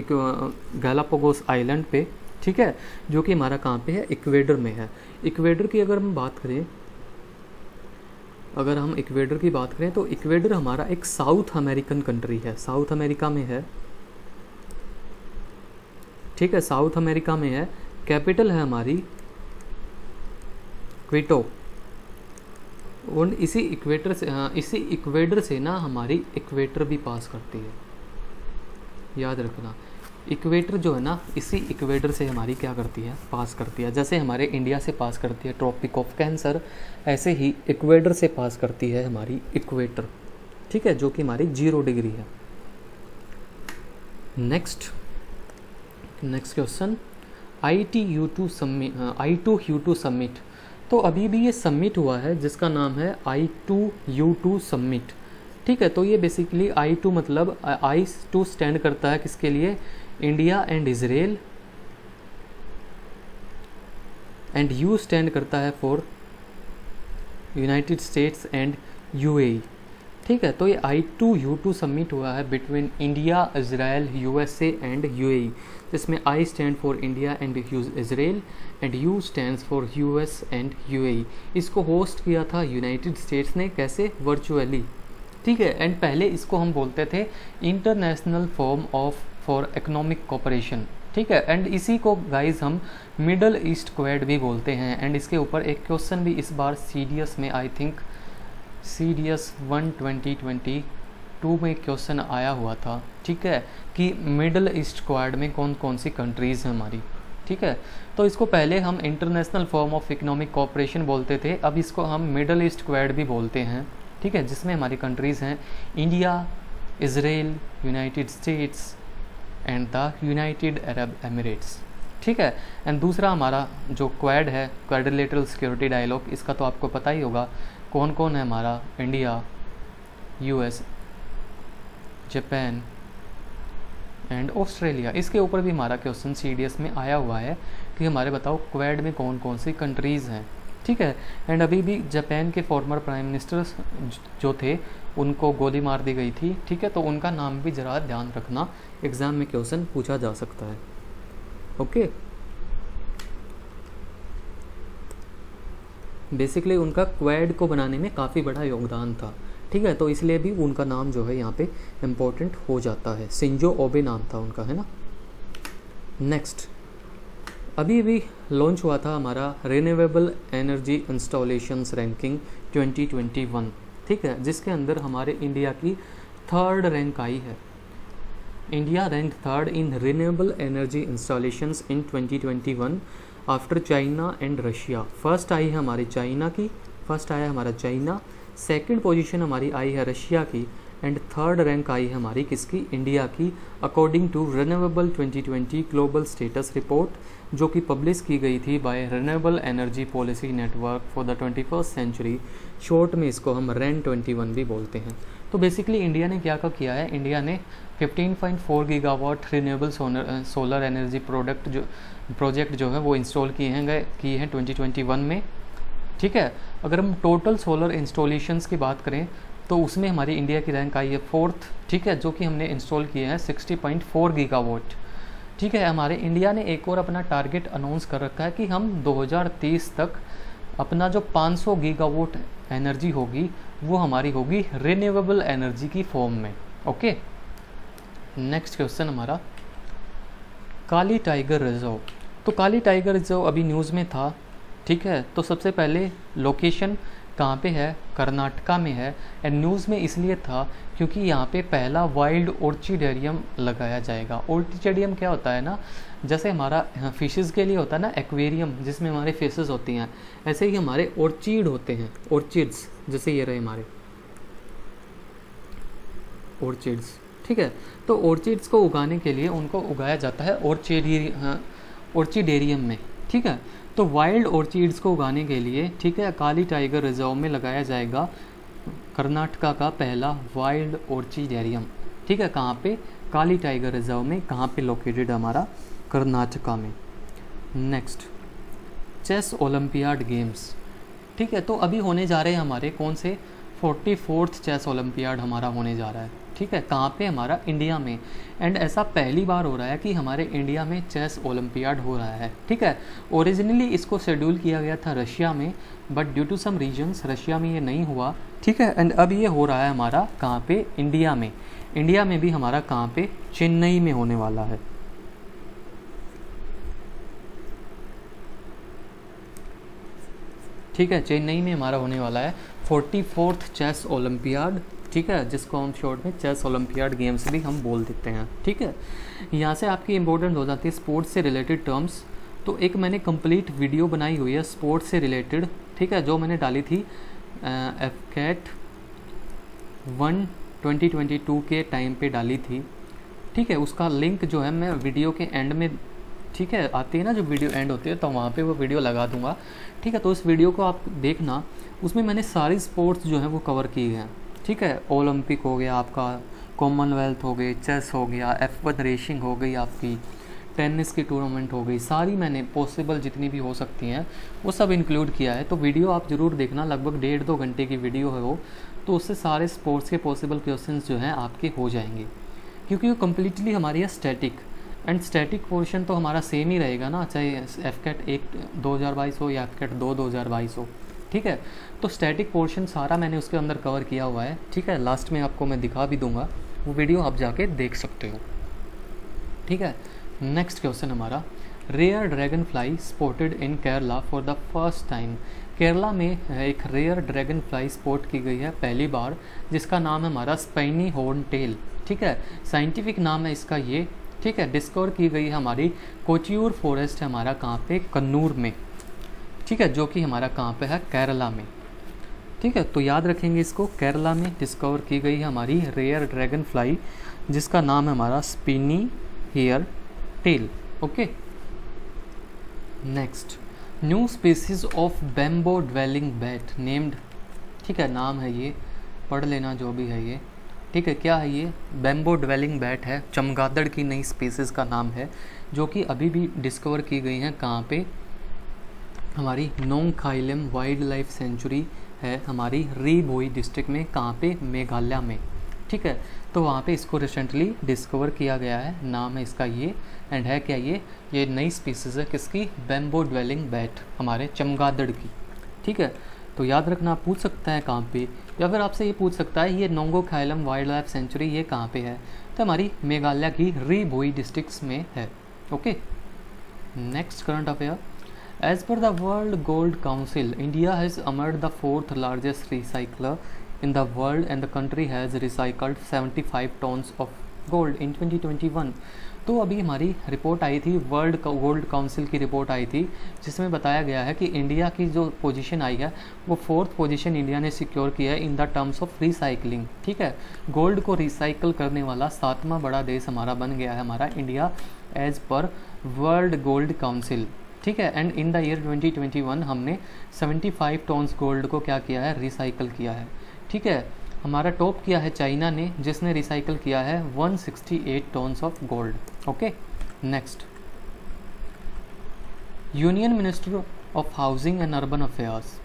गालापोगोस आइलैंड पे। ठीक है? जो कि हमारा कहाँ पे है, इक्वेडर में है। इक्वेडर की अगर हम बात करें, अगर हम इक्वेडर की बात करें तो इक्वेडर हमारा एक साउथ अमेरिकन कंट्री है। साउथ अमेरिका में है। ठीक है? साउथ अमेरिका में है। कैपिटल है हमारी क्विटो। और इसी इक्वेटर से हाँ इसी इक्वेटर से ना हमारी इक्वेटर भी पास करती है। याद रखना। इक्वेटर जो है ना, इसी इक्वेटर से हमारी क्या करती है? पास करती है। जैसे हमारे इंडिया से पास करती है ट्रॉपिक ऑफ़ कैंसर, ऐसे ही इक्वेटर से पास करती है हमारी इक्वेटर। ठीक है? जो कि हमारी ज़ीरो डिग्री है। Next next question. I T U two summit I two U two summit तो अभी भी ये सबमिट हुआ है, जिसका नाम है I two U two submit ठीक है? तो ये बेसिकली आई टू मतलब आई टू स्टैंड करता है किसके लिए? India and Israel and U stand करता है for United States and UAE ठीक है तो ये I two U two submit हुआ है between India Israel USA and UAE जिसमें I stand for India and Israel and U stand for US and UAE इसको होस्ट किया था यूनाइटेड स्टेट्स ने कैसे? वर्चुअली ठीक है एंड पहले इसको हम बोलते थे international form of for economic cooperation ठीक है? एंड इसी को गाइज़ हम मिडल ईस्ट क्वेड भी बोलते हैं। एंड इसके ऊपर एक क्वेश्चन भी इस बार सीडीएस में I think C D S one twenty twenty two में क्वेश्चन आया हुआ था। ठीक है? कि मिडल ईस्ट क्वाड में कौन कौन सी कंट्रीज़ हैं हमारी? ठीक है? तो इसको पहले हम international form of economic cooperation बोलते थे। अब इसको हम मिडल ईस्ट क्वाड भी बोलते हैं। ठीक है? जिसमें हमारी कंट्रीज़ हैं India Israel United States and the United Arab Emirates ठीक है? एंड दूसरा हमारा जो क्वाड है क्वाड्रिलेटरल सिक्योरिटी डायलॉग इसका तो आपको पता ही होगा कौन कौन है हमारा? India US Japan and Australia इसके ऊपर भी हमारा क्वेश्चन सीडीएस में आया हुआ है कि हमारे बताओ क्वेड में कौन कौन सी कंट्रीज़ हैं। ठीक है? एंड अभी भी जापान के फॉर्मर प्राइम मिनिस्टर जो थे, उनको गोली मार दी गई थी। ठीक है? तो उनका नाम भी ज़रा ध्यान रखना। एग्ज़ाम में क्वेश्चन पूछा जा सकता है। ओके? बेसिकली उनका क्वेड को बनाने में काफ़ी बड़ा योगदान था। ठीक है तो इसलिए भी उनका नाम जो है यहाँ पे इम्पोर्टेंट हो जाता है। सिंजो ओबे नाम था उनका, है ना? नेक्स्ट अभी अभी लॉन्च हुआ था हमारा रिन्यूएबल एनर्जी इंस्टॉलेशंस रैंकिंग 2021 ठीक है, जिसके अंदर हमारे इंडिया की थर्ड रैंक आई है। India rank third in renewable energy installations in 2021 after China and Russia first आई है हमारी चाइना की फ़र्स्ट आया हमारा चाइना सेकंड पोजीशन हमारी आई है रशिया की. एंड थर्ड रैंक आई हमारी किसकी? इंडिया की according to renewable 2020 global status report जो कि पब्लिश की गई थी by renewable energy policy network for the twenty first century short में इसको हम रैन 21 भी बोलते हैं। तो बेसिकली इंडिया ने क्या क्या किया है? इंडिया ने 15.4 gigawatt renewable solar energy product जो प्रोजेक्ट जो है वो इंस्टॉल किए हैं, गए, किए हैं 2021 में। ठीक है? अगर हम टोटल सोलर इंस्टॉलेशंस की बात करें तो उसमें हमारी इंडिया की रैंक आई है फोर्थ ठीक है, जो कि हमने इंस्टॉल किए हैं 60.4 गीगावाट ठीक है, हमारे इंडिया ने एक और अपना टारगेट अनाउंस कर रखा है कि हम 2030 तक अपना जो 500 गीगावाट एनर्जी होगी, वो हमारी होगी रिन्यूएबल एनर्जी की फॉर्म में। ओके नेक्स्ट क्वेश्चन हमारा, काली टाइगर रिज़र्व तो काली टाइगर रिज़र्व अभी न्यूज़ में था, ठीक है तो सबसे पहले लोकेशन कहाँ पे है? कर्नाटका में है। एंड न्यूज़ में इसलिए था क्योंकि यहाँ पे पहला वाइल्ड ऑर्चिडेरियम लगाया जाएगा। ऑर्चिडेरियम क्या होता है ना? जैसे हमारा फिशेस के लिए होता है ना एक्वेरियम जिसमें हमारे फिशेस होती हैं। ऐसे ही हमारे ऑर्चिड होते हैं। ऑर्चिड्स जैसे ये रहे हमारे। ऑर्चिड्स ठीक है? तो ऑर्चिड्स को उगाने के लिए उनको उगाया जाता है ऑर्चिडी ऑर्चिडेरियम में, ठीक है? तो वाइल्ड ऑर्चिड्स को उगाने के लिए, ठीक है, काली टाइगर रिज़र्व में लगाया जाएगा कर्नाटका का पहला वाइल्ड ऑर्चिडेरियम ठीक है, कहाँ पे? काली टाइगर रिज़र्व में, कहाँ पे लोकेटेड हमारा? कर्नाटका में। नेक्स्ट चेस ओलंपियाड गेम्स ठीक है तो अभी होने जा रहे हैं हमारे कौन से? फोर्टी फोर्थ चेस ओलंपियाड हमारा होने जा रहा है। ठीक है, कहाँ पे हमारा इंडिया में? एंड ऐसा पहली बार हो रहा है कि हमारे इंडिया में चेस ओलंपियाड हो रहा है, ठीक है? ओरिजिनली इसको शेड्यूल किया गया था रशिया में but due to some reasons Russia में ये नहीं हुआ, ठीक है? एंड अब ये हो रहा है हमारा कहाँ पे? इंडिया में। इंडिया में भी हमारा कहाँ पे? चेन्नई में होने वाला है। ठीक है, चेन्नई में हमारा होने वाला है फोर्टी फोर्थ चेस ओलंपियाड, ठीक है, जिसको हम शॉर्ट में चेस ओलंपियाड गेम्स भी हम बोल देते हैं, ठीक है। यहाँ से आपकी इंपॉर्टेंट हो जाती है स्पोर्ट्स से रिलेटेड टर्म्स तो एक मैंने कंप्लीट वीडियो बनाई हुई है स्पोर्ट्स से रिलेटेड ठीक है, जो मैंने डाली थी AFCAT one twenty twenty two के टाइम पे डाली थी, ठीक है, उसका लिंक जो है मैं वीडियो के एंड में ठीक है, आती है ना जो वीडियो एंड होती है तो वहाँ पे वो वीडियो लगा दूँगा। ठीक है तो इस वीडियो को आप देखना। उसमें मैंने सारी स्पोर्ट्स जो हैं वो कवर की हैं। ठीक है ओलंपिक हो गया आपका कॉमनवेल्थ हो गई चेस हो गया एफ़ वन रेसिंग हो गई आपकी टेनिस की टूर्नामेंट हो गई, सारी मैंने पॉसिबल जितनी भी हो सकती हैं, वो सब इंक्लूड किया है। तो वीडियो आप ज़रूर देखना, लगभग डेढ़ दो घंटे की वीडियो है वो। तो उससे सारे स्पोर्ट्स के पॉसिबल क्वेश्चन जो हैं आपके हो जाएँगे। क्योंकि वो कम्प्लीटली हमारी है स्टैटिक एंड स्टैटिक पोर्शन तो हमारा सेम ही रहेगा ना, चाहे एफ़ कैट एक दो हज़ार बाईस हो या एफ़ कैट दो दो हज़ार बाईस हो, ठीक है? तो स्टैटिक पोर्शन सारा मैंने उसके अंदर कवर किया हुआ है, ठीक है? लास्ट में आपको मैं दिखा भी दूँगा, वो वीडियो आप जाके देख सकते हो, ठीक है? नेक्स्ट क्वेश्चन हमारा rare dragonfly sported in Kerala for the first time Kerala में एक रेयर ड्रैगन फ्लाई स्पोर्ट की गई है पहली बार, जिसका नाम है हमारा स्पेनी हॉर्न टेल ठीक है? साइंटिफिक नाम है इसका ये ठीक है डिस्कवर की गई हमारी कोचियूर फॉरेस्ट है हमारा कहाँ पे? कन्नूर में। ठीक है, जो कि हमारा कहाँ पे है? केरला में। ठीक है तो याद रखेंगे इसको, केरला में डिस्कवर की गई हमारी रेयर ड्रैगन फ्लाई जिसका नाम है हमारा spiny hair tail okay? Next new species of bamboo dwelling bat named ठीक है, नाम है ये, पढ़ लेना जो भी है ये। ठीक है क्या है ये? बेम्बो ड्वेलिंग बैट है, चमगादड़ की नई स्पीसीज़ का नाम है, जो कि अभी भी डिस्कवर की गई हैं कहाँ पे? हमारी Nongkhyllem wildlife sanctuary है, हमारी रीबोई डिस्ट्रिक्ट में, कहाँ पे? मेघालय में। ठीक है तो वहाँ पे इसको रिसेंटली डिस्कवर किया गया है, नाम है इसका ये एंड है क्या ये? ये नई स्पीसीज़ है किसकी? बेम्बो ड्वेलिंग बैट हमारे चमगादड़ की। ठीक है तो याद रखना आप पूछ सकते हैं कहाँ पे? या फिर आपसे ये पूछ सकता है, ये नोंगो खाइलम वाइल्ड लाइफ सेंचुरी ये कहाँ पे है? तो हमारी मेघालय की रीबोई डिस्ट्रिक्ट में है okay next current affair as per the world gold council India has emerged the fourth largest recycler in the in the world and the country has recycled 75 tons of gold in 2021 तो अभी हमारी report आई थी, world gold council की report आई थी, जिसमें बताया गया है कि इंडिया की जो पोजीशन आई है, वो फोर्थ पोजीशन इंडिया ने सिक्योर की है in the terms of recycling, ठीक है? गोल्ड को रिसाइकल करने वाला सातवां बड़ा देश हमारा बन गया है, हमारा India as per world gold council, ठीक है? एंड इन द ईयर 2021 हमने 75 टॉन्स गोल्ड को क्या किया है? रिसाइकल किया है, ठीक है? हमारा टॉप किया है चाइना ने, जिसने रिसाइकल किया है 168 tonnes of gold okay next union minister of housing and urban affairs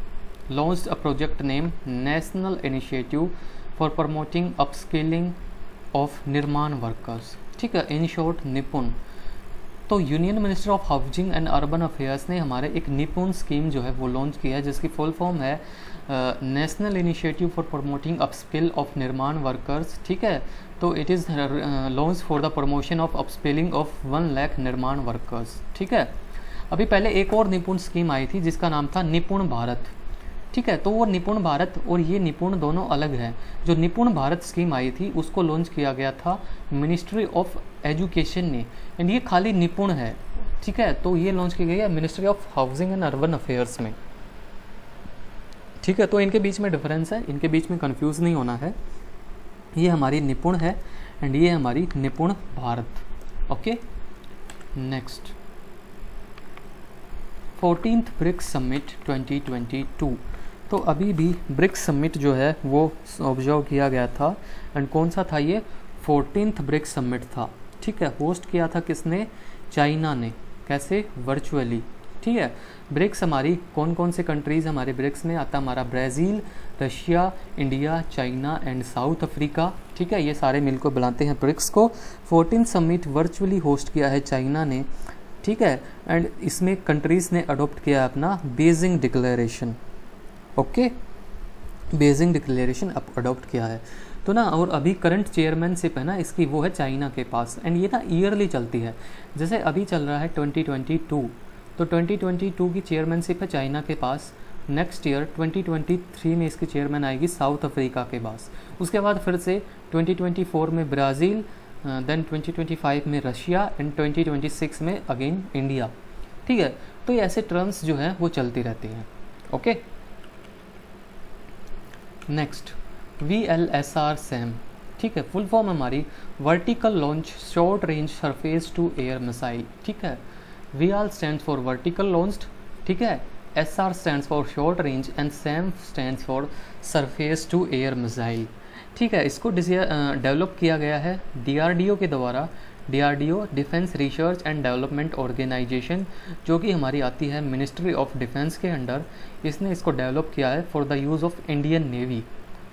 launch a project name national initiative for promoting upskilling of Nirman workers ठीक है इन शॉर्ट निपुण तो union minister of housing and urban affairs ने हमारे एक निपुण scheme जो है वो लॉन्च की है, जिसकी फुल फॉर्म है national initiative for promoting upskill of Nirman workers, ठीक है? तो it is launch for the promotion of upskilling of one lakh Nirman workers ठीक है? अभी पहले एक और निपुण स्कीम आई थी, जिसका नाम था निपुण भारत, ठीक है? तो वो निपुण भारत और ये निपुण दोनों अलग हैं। जो निपुण भारत स्कीम आई थी, उसको लॉन्च किया गया था मिनिस्ट्री ऑफ़ एजुकेशन ने। एंड ये खाली निपुण है, ठीक है? तो ये लॉन्च की गई है ministry of housing and urban affairs में। ठीक है तो इनके बीच में डिफरेंस है, इनके बीच में कंफ्यूज नहीं होना है। ये हमारी निपुण है एंड ये हमारी Nipun Bharat. Okay next fourteen BRICS summit 2022 तो अभी भी ब्रिक्स समिट जो है, वो ऑब्ज़र्व किया गया था एंड कौन सा था ये? फोर्टीन ब्रिक्स समिट था। ठीक है होस्ट किया था किसने? चाइना ने। कैसे? वर्चुअली ठीक है? ब्रिक्स हमारी कौन कौन से कंट्रीज़ हमारे ब्रिक्स में? आता हमारा Brazil, Russia, India, China and South Africa, ठीक है? ये सारे मिलकर बुलाते हैं ब्रिक्स को। फोर्टीन समिट वर्चुअली होस्ट किया है चाइना ने, ठीक है? एंड इसमें कंट्रीज़ ने अडोप्ट किया अपना Beijing declaration okay Beijing declaration अब अडोप्ट किया है। तो ना, और अभी करंट चेयरमैनशिप है ना, इसकी वो है चाइना के पास। एंड ये ना ईयरली चलती है। जैसे अभी चल रहा है 2022 तो 2022 की चेयरमैनशिप है चाइना के पास। नेक्स्ट ईयर 2023 में इसकी चेयरमैन आएगी साउथ अफ्रीका के पास। उसके बाद फिर से 2024 में ब्राज़ील देन 2025 में रशिया एंड 2026 में अगेन इंडिया। ठीक है? तो ये ऐसे टर्म्स जो हैं, वो चलती रहती हैं। Okay next V L S R SAM ठीक है? फुल फॉर्म हमारी। Vertical launch short range surface to air missile ठीक है? V R stand for vertical launched ठीक है? S R stand for short range and SAM stand for surface to air missile ठीक है, इसको डेवलप किया गया है डीआरडीओ के द्वारा। DRDO defence research and development organisation जो कि हमारी आती है मिनिस्ट्री ऑफ़ डिफेंस के अंडर। इसने इसको डेवलप किया है for the use of Indian navy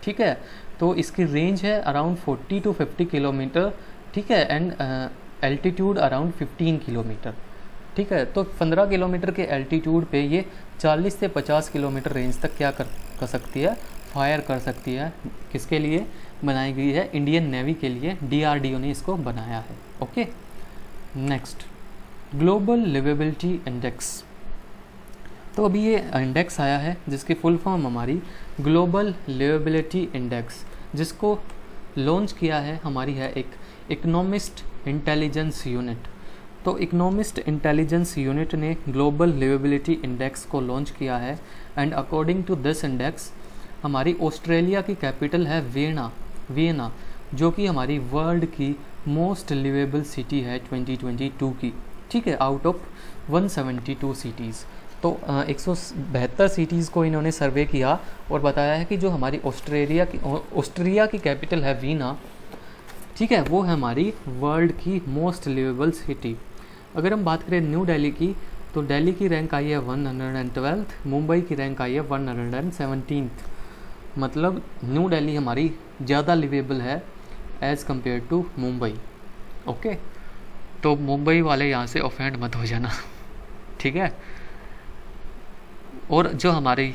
ठीक है? तो इसकी रेंज है अराउंड 40 टू 50 किलोमीटर ठीक है? एंड एल्टीट्यूड अराउंड 15 किलोमीटर ठीक है तो 15 किलोमीटर के एल्टीट्यूड पे ये 40 से 50 किलोमीटर रेंज तक क्या कर कर सकती है? फायर कर सकती है। किसके लिए? बनाई गई है इंडियन नेवी के लिए। डीआरडीओ ने इसको बनाया है। Okay next Global Liveability Index तो अभी ये इंडेक्स आया है, जिसकी फुल फॉर्म हमारी ग्लोबल लिवेबिलिटी इंडेक्स जिसको लॉन्च किया है हमारी है एक इकोनॉमिस्ट इंटेलिजेंस यूनिट तो इकोनॉमिस्ट इंटेलिजेंस यूनिट ने ग्लोबल लिवेबिलिटी इंडेक्स को लॉन्च किया है and according to this index हमारी ऑस्ट्रेलिया की कैपिटल है वेना वियना जो कि हमारी वर्ल्ड की मोस्ट लिवेबल सिटी है 2022 की। ठीक है आउट ऑफ़ 172 सिटीज़ तो एक सौ बहत्तर सिटीज़ को इन्होंने सर्वे किया और बताया है कि जो हमारी ऑस्ट्रेलिया की ऑस्ट्रिया की कैपिटल है वीना ठीक है, वो है हमारी वर्ल्ड की मोस्ट लिवेबल सिटी अगर हम बात करें न्यू दिल्ली की तो दिल्ली की रैंक आई है one hundred and twelfth Mumbai की रैंक आई है वन हंड्रेड एंड सेवनटीन मतलब न्यू दिल्ली हमारी ज़्यादा लिवेबल है as compare to Mumbai. Okay तो मुंबई वाले यहाँ से ऑफेंड मत हो जाना. ठीक है? और जो हमारी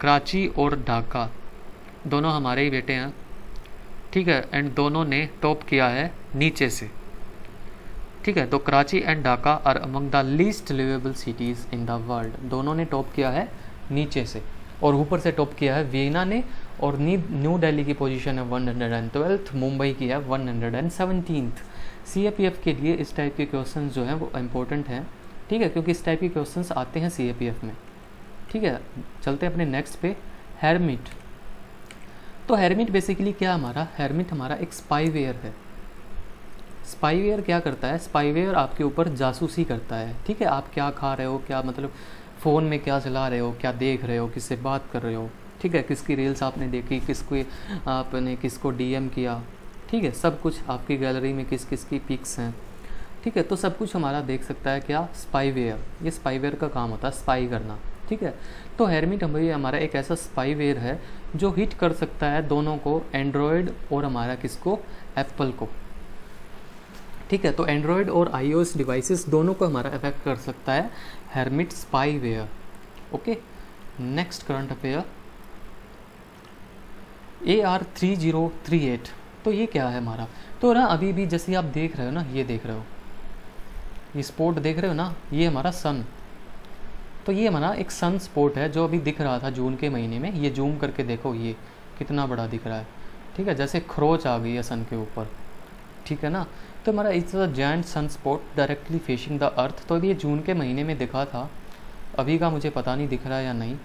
कराची और ढाका, दोनों हमारे ही बेटे हैं. ठीक है? एंड दोनों ने टॉप किया है नीचे से. ठीक है तो Karachi and Dhaka are among the least liveable cities in the world दोनों ने टॉप किया है नीचे से और ऊपर से टॉप किया है वियना ने और न्यू दिल्ली की पोजीशन है one hundred and twelfth Mumbai की है वन हंड्रेड एंड सेवनटीनथ सी के लिए इस टाइप के क्वेश्चन जो हैं वो इम्पोर्टेंट हैं, ठीक है, क्योंकि इस टाइप के क्वेश्चन आते हैं सीएपीएफ में। ठीक है, चलते हैं अपने नेक्स्ट पे हेरमिट तो हेरमिट बेसिकली क्या हमारा? हेरमिट हमारा एक स्पाईवेयर है। स्पाईवेयर क्या करता है? स्पाईवेयर आपके ऊपर जासूसी करता है। ठीक है? आप क्या खा रहे हो? क्या मतलब फ़ोन में क्या चला रहे हो? क्या देख रहे हो? किससे बात कर रहे हो? ठीक है? किसकी रील्स आपने देखी? किसको, आपने किसको डीएम किया? ठीक है? सब कुछ आपकी गैलरी में किस किस की पिक्स हैं। ठीक है? तो सब कुछ हमारा देख सकता है क्या? स्पाईवेयर। ये स्पाईवेयर का काम होता है स्पाई करना। ठीक है? तो हेरमिट हमारी हमारा एक ऐसा स्पाईवेयर है जो हिट कर सकता है दोनों को एंड्रॉयड और हमारा किसको? एप्पल को। ठीक है तो एंड्रॉयड और आईओएस डिवाइसेस दोनों को हमारा अफेक्ट कर सकता है Hermit spyware okay next current affair A R three zero three eight तो ये क्या है हमारा? तो ना, अभी भी जैसे आप देख रहे हो ना, ये देख रहे हो। ये स्पोर्ट देख रहे हो ना, ये हमारा सन तो ये हमारा एक सन स्पोर्ट है, जो अभी दिख रहा था जून के महीने में। ये जूम करके देखो, ये कितना बड़ा दिख रहा है। ठीक है, जैसे खरोच आ गई है सन के ऊपर। ठीक है ना? तो हमारा it's a joint sun spot directly facing the earth तो ये जून के महीने में दिखा था। अभी का मुझे पता नहीं दिख रहा है या नहीं।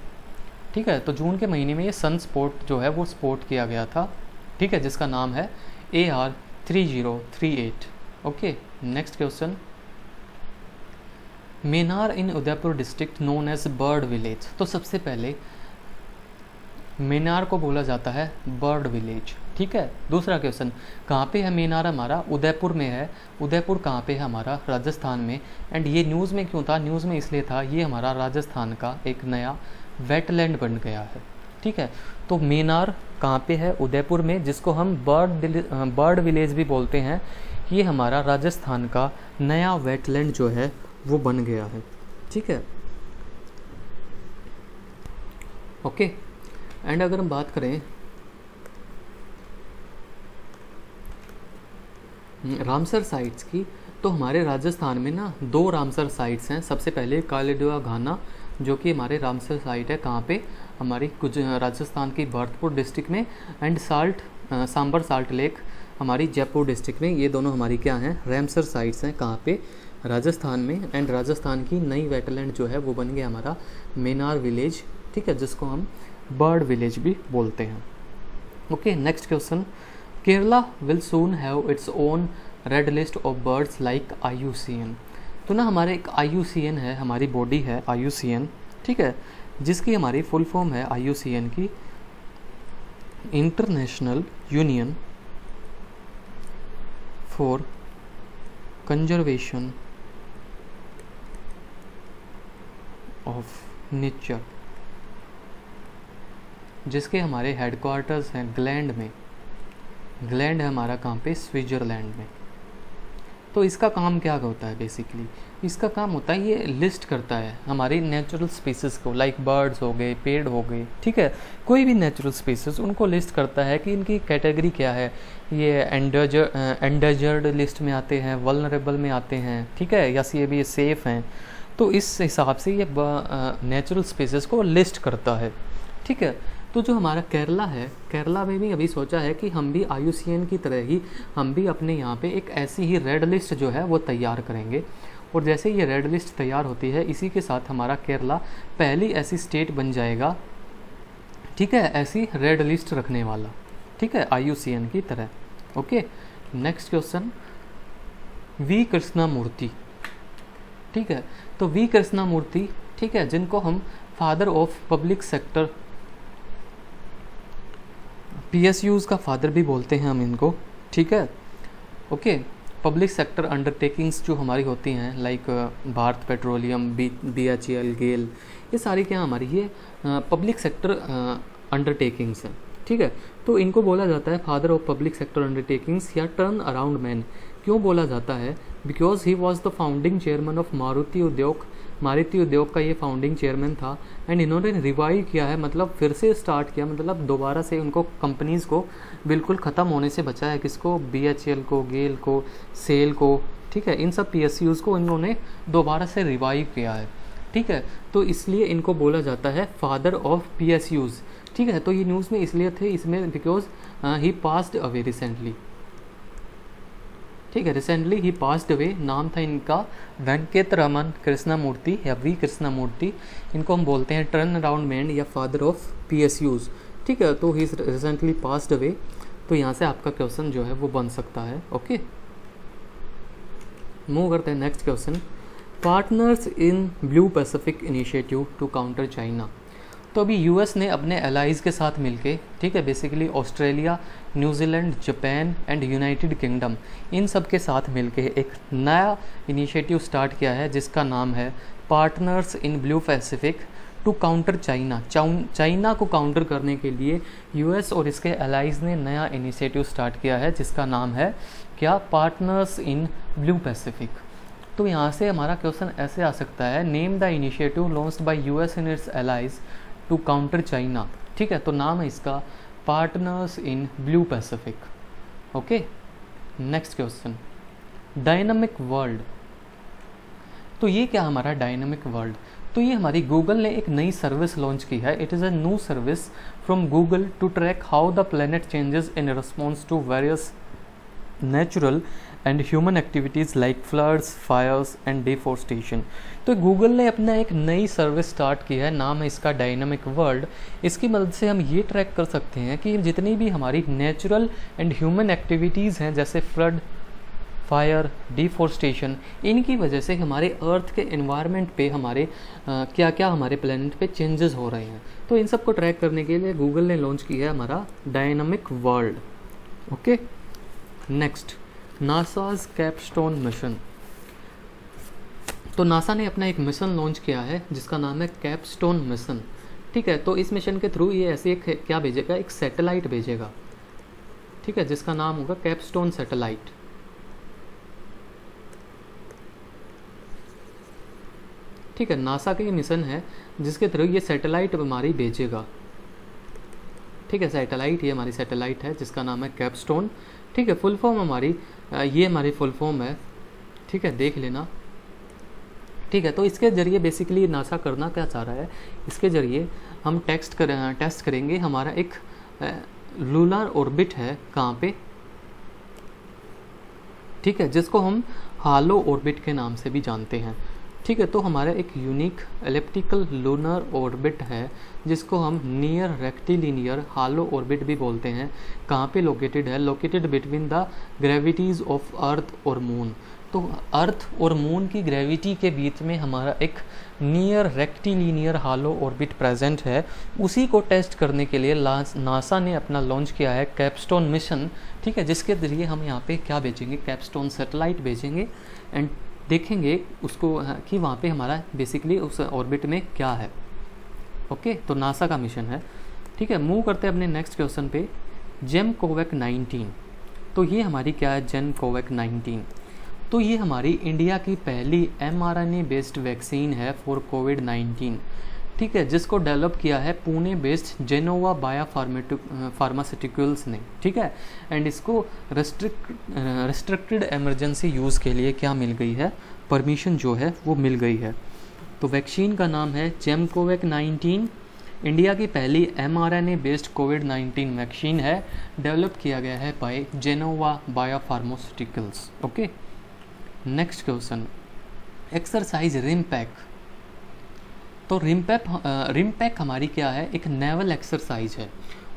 ठीक है तो जून के महीने में ये सन स्पॉट जो है वो स्पोर्ट किया गया था। ठीक है, जिसका नाम है A R three zero three eight okay next question Menar in Udaipur district known as bird village तो सबसे पहले मीनार को बोला जाता है बर्ड विलेज ठीक है? दूसरा क्वेश्चन कहाँ पे है मीनार हमारा? उदयपुर में है। उदयपुर कहाँ पे है हमारा? राजस्थान में। एंड ये न्यूज़ में क्यों था? न्यूज़ में इसलिए था, ये हमारा राजस्थान का एक नया वेटलैंड बन गया है। ठीक है? तो मीनार कहाँ पे है? उदयपुर में, जिसको हम बर्ड बर्ड विलेज भी बोलते हैं। ये हमारा राजस्थान का नया वेटलैंड जो है, वो बन गया है। ठीक है? ओके एंड अगर हम बात करें रामसर साइट्स की तो हमारे राजस्थान में ना दो रामसर साइट्स हैं। सबसे पहले कालीडुआ घाना, जो कि हमारे रामसर साइट है, कहाँ पे? हमारी कुछ, राजस्थान की भरतपुर डिस्ट्रिक्ट में and salt Sambhar salt lake हमारी जयपुर डिस्ट्रिक्ट में। ये दोनों हमारी क्या हैं? रैमसर साइट्स हैं कहाँ पे? राजस्थान में। एंड राजस्थान की नई वेटलैंड जो है, वो बन गया हमारा मेनार विलेज ठीक है, जिसको हम बर्ड विलेज भी बोलते हैं। Okay next question Kerala will soon have its own red list of birds like IUCN तो ना हमारे एक आईयूसीएन है, हमारी बॉडी है आईयूसीएन ठीक है? जिसकी हमारी फुल फॉर्म है आईयूसीएन की। International Union for Conservation of Nature जिसके हमारे हेडक्वार्टर्स हैं ग्लैंड में। ग्लैंड है हमारा कहाँ पे, स्विट्ज़रलैंड में। तो इसका काम क्या होता है बेसिकली इसका काम होता है, ये लिस्ट करता है हमारी नेचुरल स्पीसीज़ को लाइक बर्ड्स हो गए, पेड़ हो गए, ठीक है? कोई भी नेचुरल स्पीसीज़ उनको लिस्ट करता है कि इनकी कैटेगरी क्या है। ये एंडजर लिस्ट में आते हैं वलनरेबल में आते हैं, ठीक है? या सी ये सेफ़ हैं। तो इस हिसाब से ये नेचुरल स्पीसीज़ को लिस्ट करता है, ठीक है? तो जो हमारा केरला है, केरला में भी अभी सोचा है कि हम भी आई की तरह ही, हम भी अपने यहाँ पे एक ऐसी ही रेड लिस्ट जो है, वो तैयार करेंगे। और जैसे ये रेड लिस्ट तैयार होती है, इसी के साथ हमारा केरला पहली ऐसी स्टेट बन जाएगा। ठीक है, ऐसी रेड लिस्ट रखने वाला। ठीक है आई की तरह। Okay next question V Krishna Murthy ठीक है तो वी कृष्णा मूर्ति ठीक है, जिनको हम father of public sector P S Us का फादर भी बोलते हैं हम इनको, ठीक है? ओके पब्लिक सेक्टर अंडरटेकिंग्स जो हमारी होती हैं like Bharat Petroleum B B H L GAIL ये सारी क्या हमारी, ये पब्लिक सेक्टर अंडरटेकिंग्स हैं, ठीक है? तो इनको बोला जाता है father of public sector undertakings या टर्न अराउंड मैन क्यों बोला जाता है? Because he was the founding chairman of Maruti Udyog Maruti Udyog का ये फाउंडिंग चेयरमैन था एंड इन्होंने रिवाइव किया है मतलब फिर से स्टार्ट किया मतलब दोबारा से उनको कंपनीज़ को बिल्कुल ख़त्म होने से बचा है, किसको? बी को गेल को सेल को, ठीक है? इन सब पी एस को इन्होंने दोबारा से रिवाइव किया है, ठीक है? तो इसलिए इनको बोला जाता है फादर ऑफ़ पी ठीक है? तो ये न्यूज़ में इसलिए थे, इसमें because he passed away recently ठीक है रिसेंटली ही पास्ड अवे नाम था इनका वेंकट रमन कृष्णा मूर्ति या वी कृष्णा मूर्ति इनको हम बोलते हैं टर्न अराउंड मैन या father of P S Us ठीक है तो ही रिसेंटली पास्ड अवे तो यहाँ से आपका क्वेश्चन जो है वो बन सकता है ओके मूव करते हैं next question Partners in Blue Pacific Initiative to counter China तो अभी यूएस ने अपने एलाइज के साथ मिलके, ठीक है basically Australia New Zealand Japan and United Kingdom इन सब के साथ मिलके एक नया इनिशिएटिव स्टार्ट किया है, जिसका नाम है Partners in Blue Pacific to counter China China को काउंटर करने के लिए यूएस और इसके एलाइज ने नया इनिशिएटिव स्टार्ट किया है, जिसका नाम है क्या? पार्टनर्स इन ब्लू पैसिफिक तो यहाँ से हमारा क्वेश्चन ऐसे आ सकता है name the initiative launched by US and its allies to counter China, ठीक है? तो नाम है इसका Partners in Blue Pacific, okay? Next question, Dynamic World. तो ये क्या हमारा डायनामिक वर्ल्ड? तो ये हमारी गूगल ने एक नई सर्विस लॉन्च की है। It is a new service from Google to track how the planet changes in response to various natural and human activities like floods fires and deforestation तो Google ने अपना एक नई सर्विस स्टार्ट की है नाम है इसका डायनामिक वर्ल्ड इसकी मदद से हम ये ट्रैक कर सकते हैं कि जितनी भी हमारी नेचुरल एंड ह्यूमन एक्टिविटीज़ हैं जैसे फ्लड फायर डिफोरेस्टेशन इनकी वजह से हमारे अर्थ के इन्वायरमेंट पे हमारे आ, क्या क्या हमारे प्लानट पे चेंजेस हो रहे हैं। तो इन सबको ट्रैक करने के लिए गूगल ने लॉन्च किया है हमारा Dynamic World okay next NASA's Capstone mission. तो नासा ने अपना एक मिशन लॉन्च किया है, जिसका नाम है कैपस्टोन मिशन। ठीक है तो इस मिशन के थ्रू ये ऐसे एक क्या भेजेगा? एक सैटेलाइट भेजेगा। ठीक है, जिसका नाम होगा कैपस्टोन सैटेलाइट। ठीक है, नासा का ये मिशन है, जिसके थ्रू ये सैटेलाइट हमारी भेजेगा। ठीक है, सैटेलाइट, ये हमारी सैटेलाइट है, जिसका नाम है कैपस्टोन। ठीक है, फुल फॉर्म हमारी ये हमारी फुल फॉर्म है। ठीक है, देख लेना। ठीक है तो इसके ज़रिए बेसिकली नासा करना क्या चाह रहा है? इसके ज़रिए हम टेक्स्ट कर टेस्ट करेंगे। हमारा एक लूलर ऑर्बिट है कहाँ पे? ठीक है, जिसको हम हालो ऑर्बिट के नाम से भी जानते हैं। ठीक है तो हमारा एक यूनिक एलिप्टिकल लूनर ऑर्बिट है। जिसको हम नियर रेक्टिलिनियर हालो ऑर्बिट भी बोलते हैं। कहाँ पे लोकेटेड है? Located between the gravities of earth और मून तो अर्थ और मून की ग्रेविटी के बीच में हमारा एक near rectilinear halo orbit present है। उसी को टेस्ट करने के लिए नासा ने अपना लॉन्च किया है कैपस्टोन मिशन ठीक है? जिसके ज़रिए हम यहाँ पे क्या भेजेंगे? कैपस्टोन सेटेलाइट भेजेंगे। एंड देखेंगे उसको कि वहाँ पे हमारा बेसिकली उस ऑर्बिट में क्या है। ओके तो नासा का मिशन है। ठीक है मूव करते हैं अपने नेक्स्ट क्वेश्चन पे। जेम कोवैक 19 तो ये हमारी क्या है? जेम कोवैक 19 तो ये हमारी इंडिया की पहली एम बेस्ड वैक्सीन है फॉर कोविड 19 ठीक है, जिसको डेवलप किया है पुणे बेस्ड जेनोवा बाया फार्मास्यूटिकल्स ने। ठीक है एंड इसको रेस्ट्रिक्ट रेस्ट्रिक्टेड एमरजेंसी यूज़ के लिए क्या मिल गई है? परमिशन जो है, वो मिल गई है। तो वैक्सीन का नाम है जेमकोवैक 19 इंडिया की पहली M R N A based Covid 19 vaccine है डेवलप किया गया है by Gennova Biopharmaceuticals okay next question exercise RIMPAC तो रिम पैक रिम पैक हमारी क्या है? एक नेवल एक्सरसाइज है।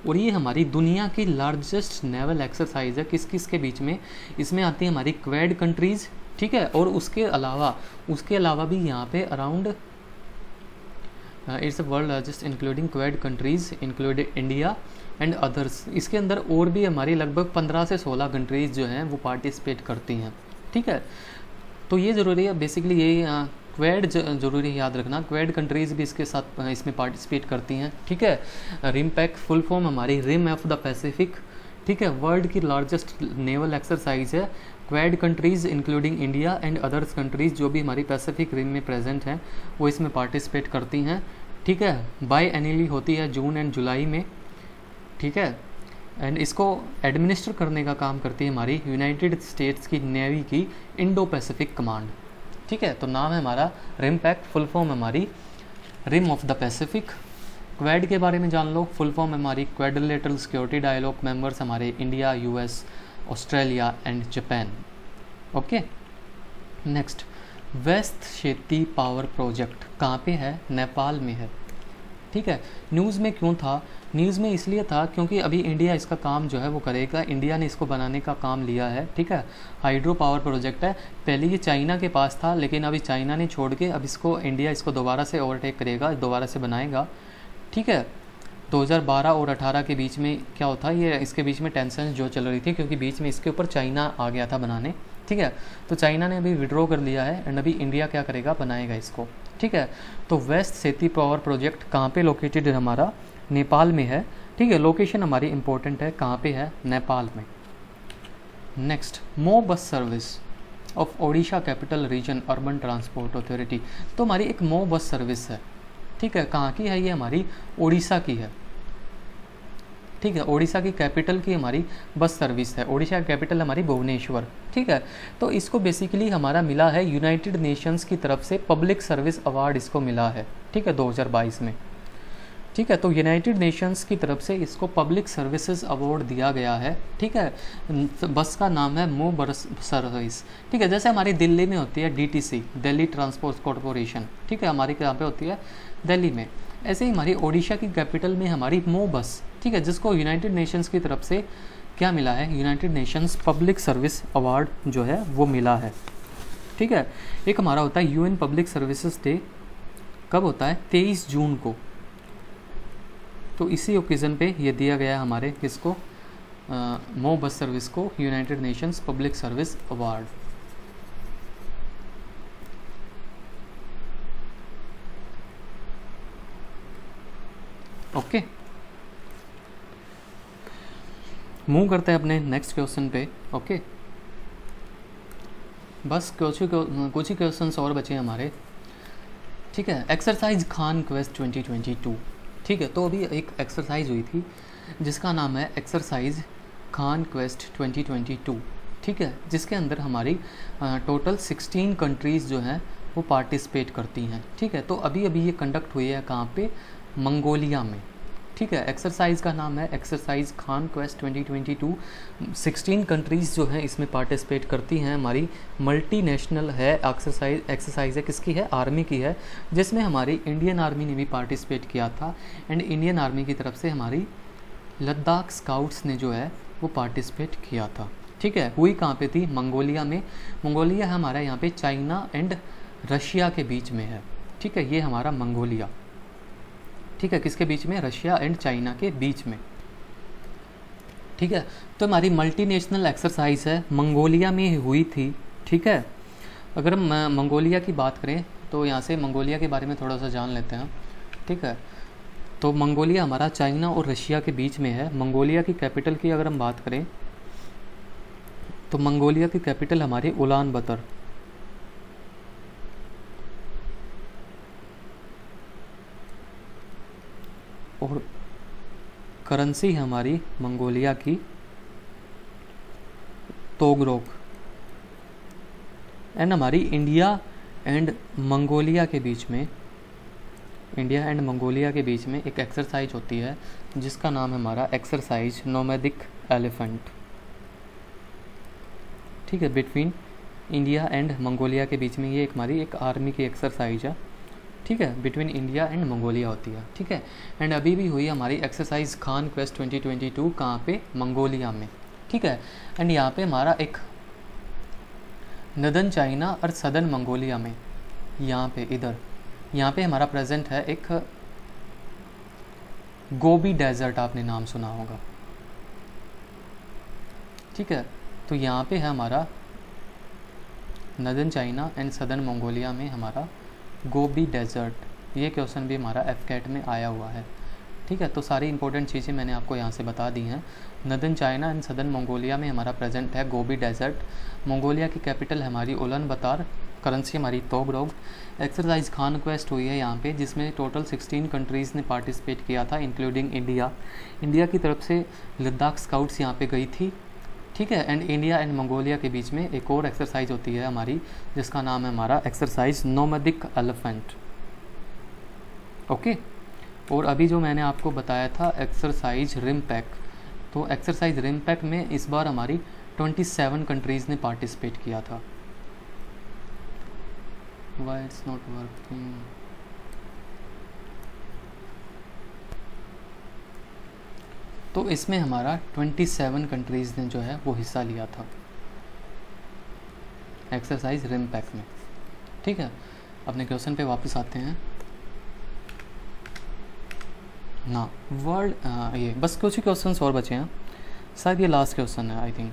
और ये हमारी दुनिया की लार्जेस्ट नेवल एक्सरसाइज है। किस किस के बीच में? इसमें आती है हमारी क्वेड कंट्रीज़ ठीक है? और उसके अलावा उसके अलावा भी यहाँ पे around its world largest including Quad countries including India and others इसके अंदर और भी हमारी लगभग 15 से 16 कंट्रीज़ जो हैं, वो पार्टिसिपेट करती हैं। ठीक है? तो ये ज़रूरी है बेसिकली ये क्वेड ज़रूरी याद रखना क्वेड कंट्रीज़ भी इसके साथ इसमें पार्टिसिपेट करती हैं। ठीक है? रिम पैक फुल फॉर्म हमारी रिम ऑफ़ द पैसिफिक ठीक है? वर्ल्ड की लार्जेस्ट नेवल एक्सरसाइज है। Quad countries including India and others countries जो भी हमारी पैसिफिक रिम में प्रेजेंट हैं, वो इसमें पार्टिसिपेट करती हैं। ठीक है? बाई एनियली होती है जून एंड जुलाई में। ठीक है? एंड इसको एडमिनिस्टर करने का काम करती है हमारी यूनाइटेड स्टेट्स की नेवी की इंडो पैसिफिक कमांड ठीक है? तो नाम है हमारा रिम पैक फुल फॉर्म हमारी Rim of the Pacific Quad के बारे में जान लो। फुल फॉर्म हमारी क्वेडलेटरल सिक्योरिटी डायलॉग मेंबर्स हमारे India US Australia and Japan okay next west Seti power project कहाँ पे है? नेपाल में है। ठीक है? न्यूज़ में क्यों था? न्यूज़ में इसलिए था क्योंकि अभी इंडिया इसका काम जो है वो करेगा। इंडिया ने इसको बनाने का काम लिया है। ठीक है? हाइड्रो पावर प्रोजेक्ट है। पहले ये चाइना के पास था, लेकिन अभी चाइना ने छोड़ के अब इसको इंडिया इसको दोबारा से ओवरटेक करेगा, दोबारा से बनाएगा। ठीक है? 2012 और 18 के बीच में क्या होता है ये इसके बीच में टेंशन जो चल रही थी, क्योंकि बीच में इसके ऊपर चाइना आ गया था बनाने, ठीक है? तो चाइना ने अभी विड्रॉ कर लिया है एंड अभी इंडिया क्या करेगा? बनाएगा इसको, ठीक है? तो वेस्ट सेती पावर प्रोजेक्ट कहाँ पे लोकेटेड है हमारा? नेपाल में है, ठीक है? लोकेशन हमारी इंपॉर्टेंट है, कहाँ पे है? नेपाल में। Next Mo bus service of Odisha Capital Region Urban Transport Authority तो हमारी एक मो बस सर्विस है, ठीक है? कहाँ की है? ये हमारी ओडिशा की है। ठीक है, ओडिशा की कैपिटल की हमारी बस सर्विस है, ओडिशा की कैपिटल हमारी भुवनेश्वर, ठीक है। तो इसको बेसिकली हमारा मिला है यूनाइटेड नेशंस की तरफ़ से पब्लिक सर्विस अवार्ड इसको मिला है, ठीक है 2022 में। ठीक है तो यूनाइटेड नेशंस की तरफ़ से इसको पब्लिक सर्विसेज़ अवार्ड दिया गया है, ठीक है। बस का नाम है मो बस सर्विस ठीक है, जैसे हमारी दिल्ली में होती है डीटीसी दिल्ली ट्रांसपोर्ट कॉरपोरेशन ठीक है, हमारी यहाँ पे होती है दिल्ली में। ऐसे ही हमारी ओडिशा की कैपिटल में हमारी मो बस ठीक है, जिसको यूनाइटेड नेशंस की तरफ़ से क्या मिला है? United Nations Public Service Award जो है, वो मिला है। ठीक है, एक हमारा होता है यूएन पब्लिक सर्विसेज़ डे कब होता है? तेईस जून को। तो इसी ओकेज़न पे ये दिया गया है हमारे किसको? मो बस सर्विस को United Nations Public Service Award okay move करते हैं अपने नेक्स्ट क्वेश्चन पे ओके बस कुछ कुछ ही क्वेश्चन और बचे हमारे। ठीक है एक्सरसाइज खान क्वेस्ट 2022 ठीक है तो अभी एक एक्सरसाइज हुई थी, जिसका नाम है एक्सरसाइज खान क्वेस्ट 2022 ठीक है, जिसके अंदर हमारी टोटल 16 कंट्रीज़ जो हैं, वो पार्टिसिपेट करती हैं। ठीक है तो अभी अभी ये कंडक्ट हुई है कहाँ पे? मंगोलिया में। ठीक है एक्सरसाइज का नाम है एक्सरसाइज खान क्वेस्ट 2022 16 कंट्रीज़ जो हैं इसमें पार्टिसिपेट करती हैं। हमारी मल्टी नेशनल है एक्सरसाइज एक्सरसाइज है, किसकी है? आर्मी की है, जिसमें हमारी इंडियन आर्मी ने भी पार्टिसिपेट किया था। एंड इंडियन आर्मी की तरफ़ से हमारी लद्दाख स्काउट्स ने जो है, वो पार्टिसिपेट किया था। ठीक है, हुई कहाँ पे थी? मंगोलिया में। मंगोलिया हमारा यहाँ पे चाइना एंड रशिया के बीच में है। ठीक है, ये हमारा मंगोलिया। ठीक है, किसके बीच में? रशिया एंड चाइना के बीच में। ठीक है तो हमारी मल्टीनेशनल एक्सरसाइज है, मंगोलिया में हुई थी, ठीक है? अगर हम मंगोलिया की बात करें तो यहाँ से मंगोलिया के बारे में थोड़ा सा जान लेते हैं, ठीक है? तो मंगोलिया हमारा चाइना और रशिया के बीच में है। मंगोलिया की कैपिटल की अगर हम बात करें तो मंगोलिया की कैपिटल हमारी उलान बतर। और करेंसी है हमारी मंगोलिया की, तोगरोक। एंड हमारी इंडिया एंड मंगोलिया के बीच में इंडिया एंड मंगोलिया के बीच में एक एक्सरसाइज होती है, जिसका नाम है हमारा एक्सरसाइज नोमैदिक एलिफेंट ठीक है बिटवीन इंडिया एंड मंगोलिया के बीच में ये एक हमारी एक आर्मी की एक्सरसाइज है। ठीक है बिटवीन इंडिया एंड मंगोलिया होती है, ठीक है? एंड अभी भी हुई हमारी एक्सरसाइज खान क्वेस्ट 2022 कहाँ पे? मंगोलिया में, ठीक है? एंड यहाँ पे हमारा एक नदन चाइना और सदन मंगोलिया में, यहाँ पे, इधर। यहाँ पे हमारा प्रेजेंट है एक गोबी डेजर्ट आपने नाम सुना होगा। ठीक है? तो यहाँ पे है हमारा northern China and southern Mongolia में हमारा गोबी डेजर्ट, ये क्वेश्चन भी हमारा एफ़ कैट में आया हुआ है। ठीक है तो सारी इंपॉर्टेंट चीज़ें मैंने आपको यहाँ से बता दी हैं। Northern China and southern Mongolia में हमारा प्रेजेंट है गोबी डेजर्ट। मंगोलिया की कैपिटल हमारी उलन बतार करेंसी हमारी तोगरोग। एक्सरसाइज खान क्वेस्ट हुई है यहाँ पे, जिसमें टोटल 16 कंट्रीज़ ने पार्टिसिपेट किया था इंक्लूडिंग इंडिया इंडिया की तरफ़ से लद्दाख स्काउट्स यहाँ पे गई थी। ठीक है? एंड इंडिया एंड मंगोलिया के बीच में एक और एक्सरसाइज होती है हमारी, जिसका नाम है हमारा एक्सरसाइज नोमदिक एलिफेंट ओके और अभी जो मैंने आपको बताया था एक्सरसाइज रिम पैक तो एक्सरसाइज रिम पैक में इस बार हमारी 27 कंट्रीज़ ने पार्टिसिपेट किया था। वाई इट्स नॉट वर्किंग तो इसमें हमारा 27 कंट्रीज़ ने जो है वो हिस्सा लिया था। एक्सरसाइज रिम पैक में। ठीक है? अपने क्वेश्चन पे वापस आते हैं। ना वर्ल्ड ये, बस कुछ ही क्वेश्चन और बचे हैं। शायद ये लास्ट क्वेश्चन है I think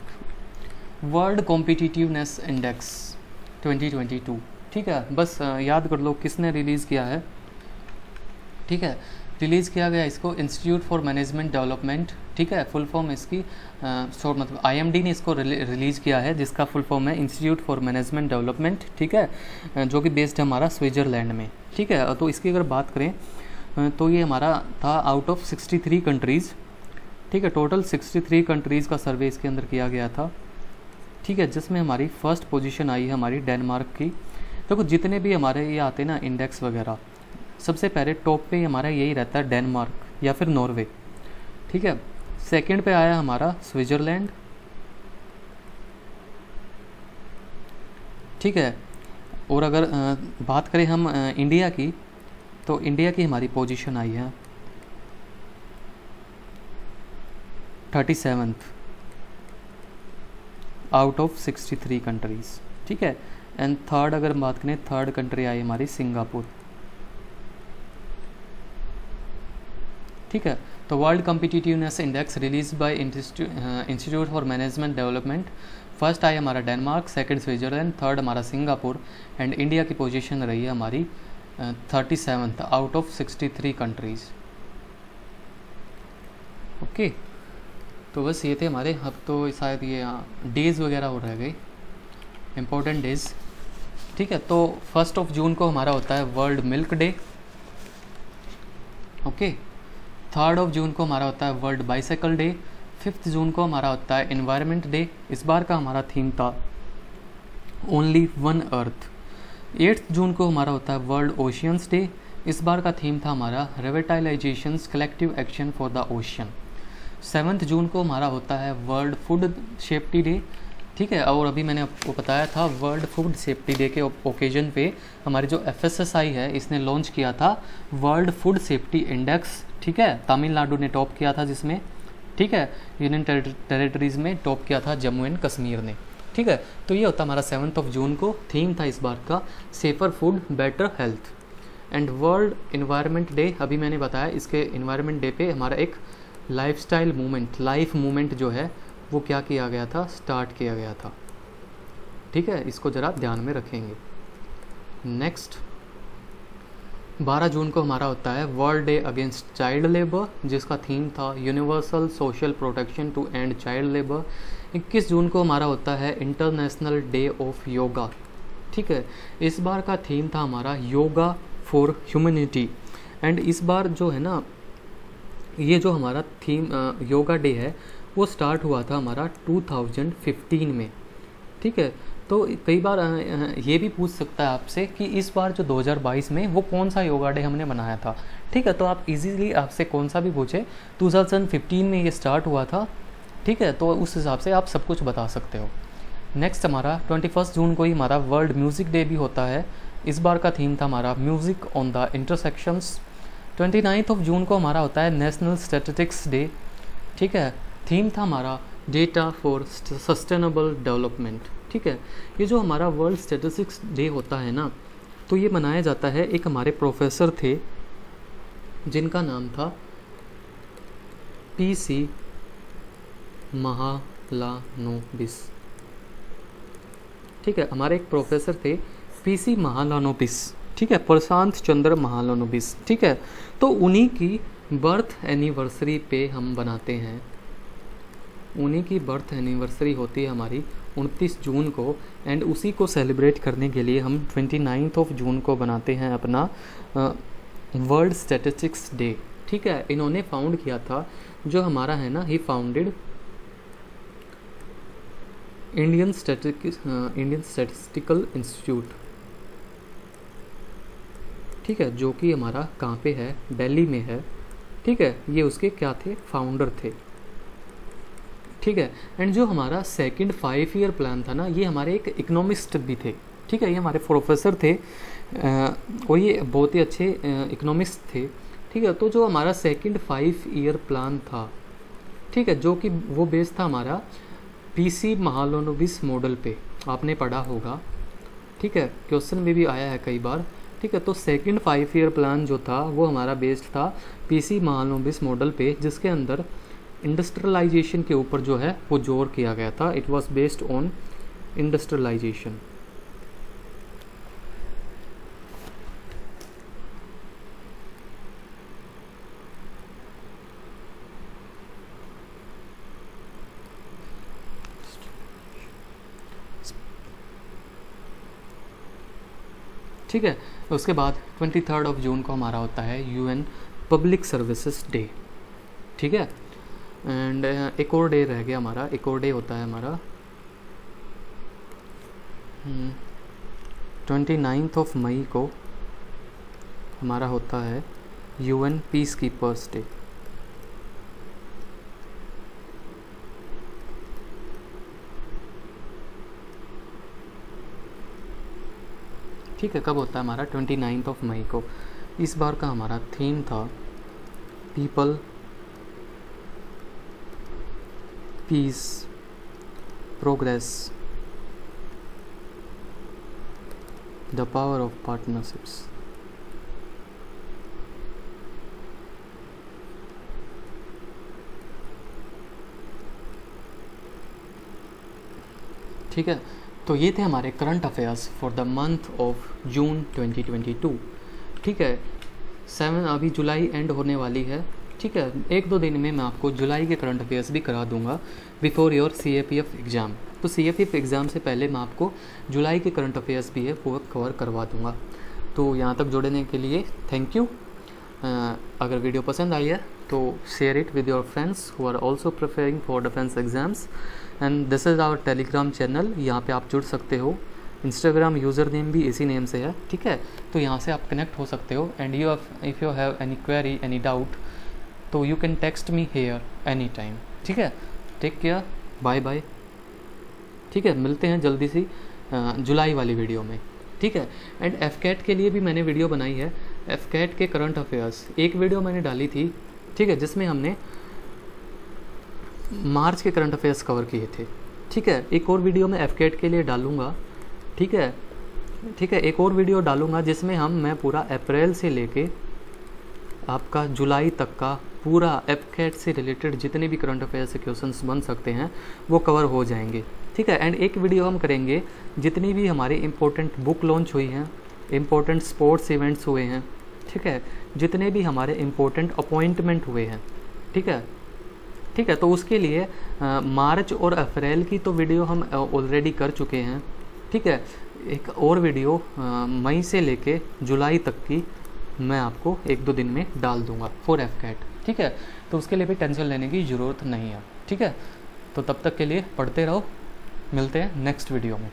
World Competitiveness Index 2022 ठीक है? बस याद कर लो किसने रिलीज़ किया है। ठीक है? रिलीज़ किया गया। इसको इंस्टीट्यूट फॉर मैनेजमेंट डेवलपमेंट ठीक है फुल फॉर्म इसकी शॉर्ट मतलब आईएमडी ने इसको रिलीज़ किया है, जिसका फुल फॉर्म है इंस्टीट्यूट फॉर मैनेजमेंट डेवलपमेंट ठीक है जो कि बेस्ड है हमारा स्विट्ज़रलैंड में, ठीक है। तो इसकी अगर बात करें तो ये हमारा था आउट ऑफ़ 63 कंट्रीज़ ठीक है टोटल 63 कंट्रीज़ का सर्वे इसके अंदर किया गया था, ठीक है, जिसमें हमारी फ़र्स्ट पोजीशन आई है हमारी डेनमार्क की। देखो तो जितने भी हमारे ये आते हैं ना इंडेक्स वगैरह सबसे पहले टॉप पे हमारा यही रहता है डेनमार्क या फिर नॉर्वे। ठीक है? सेकंड पे आया हमारा स्विट्ज़रलैंड। ठीक है? और अगर बात करें हम इंडिया की तो इंडिया की हमारी पोजीशन आई है thirty seventh out of 63 countries. ठीक है? एंड थर्ड अगर हम बात करें, थर्ड कंट्री आई हमारी सिंगापुर। ठीक है? तो World Competitiveness Index release by Institute for Management Development first आई हमारा डेनमार्क सेकंड स्विट्जरलैंड थर्ड हमारा सिंगापुर एंड इंडिया की पोजीशन रही है हमारी thirty seventh out of sixty three countries okay तो बस ये थे हमारे। अब तो शायद ये डेज़ वगैरह हो रह गए इम्पोर्टेंट डेज़ ठीक है? तो फ़र्स्ट ऑफ़ जून को हमारा होता है World Milk Day okay third of June को हमारा होता है World Bicycle Day fifth June को हमारा होता है इन्वायरमेंट डे इस बार का हमारा थीम था only one earth eighth June को हमारा होता है वर्ल्ड ओशियंस डे इस बार का थीम था हमारा revitalisation collective action for the ocean seventh June को हमारा होता है वर्ल्ड फ़ूड सेफ्टी डे ठीक है, और अभी मैंने आपको बताया था वर्ल्ड फ़ूड सेफ्टी डे के ओकेजन पे हमारी जो एफ़ है, इसने लॉन्च किया था वर्ल्ड फ़ूड सेफ्टी इंडेक्स ठीक है? तमिलनाडु ने टॉप किया था जिसमें, ठीक है? यूनियन टेरिटरीज़ में टॉप किया था जम्मू एंड कश्मीर ने, ठीक है? तो ये होता हमारा सेवन्थ ऑफ़ जून को थीम था इस बार का safer food better health and World Environment Day अभी मैंने बताया, इसके इन्वायरमेंट डे पे हमारा एक लाइफस्टाइल मूवमेंट लाइफ मूवमेंट जो है वो क्या किया गया था? स्टार्ट किया गया था। ठीक है? इसको ज़रा ध्यान में रखेंगे। नेक्स्ट 12 जून को हमारा होता है World Day Against Child Labour जिसका थीम था universal social protection to end child labour 21 June को हमारा होता है इंटरनेशनल डे ऑफ़ योगा ठीक है? इस बार का थीम था हमारा योगा फॉर ह्यूमनिटी एंड इस बार जो है ना, ये जो हमारा थीम योगा डे है वो स्टार्ट हुआ था हमारा 2015 में। ठीक है? तो कई बार ये भी पूछ सकता है आपसे कि इस बार जो 2022 में वो कौन सा योगा डे हमने बनाया था। ठीक है? तो आप इजीली आपसे कौन सा भी पूछे। 2015 में ये स्टार्ट हुआ था। ठीक है? तो उस हिसाब से आप सब कुछ बता सकते हो। नेक्स्ट हमारा ट्वेंटी जून को ही हमारा वर्ल्ड म्यूज़िक डे भी होता है। इस बार का थीम था हमारा music on the intersections twenty of June को हमारा होता है नेशनल स्टेटिस्टिक्स डे ठीक है? थीम था हमारा डेटा फॉर सस्टेनेबल डेवलपमेंट ठीक है? ये जो हमारा वर्ल्ड स्टेटिस्टिक्स डे होता है ना तो ये मनाया जाता है एक हमारे प्रोफेसर थे, जिनका नाम था पी सी महालानोबिस ठीक है? हमारे एक प्रोफेसर थे पी सी महालानोबिस ठीक है? प्रशांत चंद्र महालानोबिस ठीक है? तो उन्हीं की बर्थ एनिवर्सरी पे हम बनाते हैं। उन्हीं की बर्थ एनिवर्सरी होती है हमारी 29 जून को एंड उसी को सेलिब्रेट करने के लिए हम ट्वेंटी नाइन्थ ऑफ़ जून को बनाते हैं अपना वर्ल्ड स्टेटिस्टिक्स डे ठीक है? इन्होंने फाउंड किया था, जो हमारा है ना he founded Indian Indian Statistical Institute ठीक है? जो कि हमारा कहाँ पे है? दिल्ली में है। ठीक है? ये उसके क्या थे? फाउंडर थे। ठीक है? एंड जो हमारा सेकंड फाइव ईयर प्लान था ना, ये हमारे एक इकोनॉमिस्ट भी थे। ठीक है? ये हमारे प्रोफेसर थे। और ये बहुत ही अच्छे इकोनॉमिस्ट थे। ठीक है? तो जो हमारा सेकंड फाइव ईयर प्लान था, ठीक है? जो कि वो बेस था हमारा पीसी महालोनोबिस मॉडल पे। आपने पढ़ा होगा। ठीक है? क्वेश्चन में भी आया है कई बार। ठीक है? तो सेकंड फाइव ईयर प्लान जो था, वो हमारा बेस्ड था पीसी महालोनोबिस मॉडल पे, जिसके अंदर इंडस्ट्रियलाइजेशन के ऊपर जो है, वो ज़ोर किया गया था। It was based on industrialisation ठीक है, उसके बाद ट्वेंटी थर्ड ऑफ़ जून को हमारा होता है यूएन पब्लिक सर्विसेज़ डे ठीक है? एंड एक और डे रह गया हमारा, एक और डे होता है हमारा। ट्वेंटी नाइन्थ ऑफ़ मई को हमारा होता है यूएन पीस कीपर्स डे ठीक है, कब होता है हमारा? ट्वेंटी नाइन्थ ऑफ़ मई को। इस बार का हमारा थीम था people peace progress the power of partnerships ठीक है? तो ये थे हमारे current affairs for the month of June 2022 ठीक है? सेवन अभी जुलाई एंड होने वाली है। ठीक है, एक दो दिन में मैं आपको जुलाई के करंट अफेयर्स भी करा दूँगा before your C A P F exam तो C A P F exam से पहले मैं आपको जुलाई के करंट अफेयर्स भी है, वो कवर करवा दूँगा. तो यहाँ तक जुड़ने के लिए थैंक यू अगर वीडियो पसंद आई है तो share it with your friends who are also preparing for defence exams and this is our Telegram channel यहाँ पे आप जुड़ सकते हो. इंस्टाग्राम यूज़र नेम भी इसी नेम से है, ठीक है? तो यहाँ से आप कनेक्ट हो सकते हो. And you if you have any query any doubt तो you can text me here any time ठीक है? टेक केयर बाय बाय ठीक है? मिलते हैं जल्दी सी जुलाई वाली वीडियो में। ठीक है? एंड एफ़ कैट के लिए भी मैंने वीडियो बनाई है। एफ़ कैट के करंट अफेयर्स एक वीडियो मैंने डाली थी, ठीक है, जिसमें हमने मार्च के करंट अफेयर्स कवर किए थे। ठीक है? एक और वीडियो मैं एफ़ कैट के लिए डालूँगा। ठीक है? ठीक है? एक और वीडियो डालूँगा जिसमें हम, मैं पूरा अप्रैल से लेके आपका जुलाई तक का पूरा एफ़ से रिलेटेड जितने भी करंट अफेयर्स से क्वेश्चन बन सकते हैं वो कवर हो जाएँगे। ठीक है? एंड एक वीडियो हम करेंगे जितनी भी हमारी इंपॉर्टेंट बुक लॉन्च हुई हैं इंपॉर्टेंट स्पोर्ट्स इवेंट्स हुए हैं ठीक है? जितने भी हमारे इंपॉर्टेंट अपॉइंटमेंट हुए हैं ठीक है? ठीक है? तो उसके लिए आ, मार्च और अप्रैल की तो वीडियो हम ऑलरेडी कर चुके हैं ठीक है? एक और वीडियो मई से लेके जुलाई तक की मैं आपको एक दो दिन में डाल दूँगा फॉर एफ़ कैट ठीक है? तो उसके लिए भी टेंशन लेने की ज़रूरत नहीं है। ठीक है? तो तब तक के लिए पढ़ते रहो। मिलते हैं नेक्स्ट वीडियो में।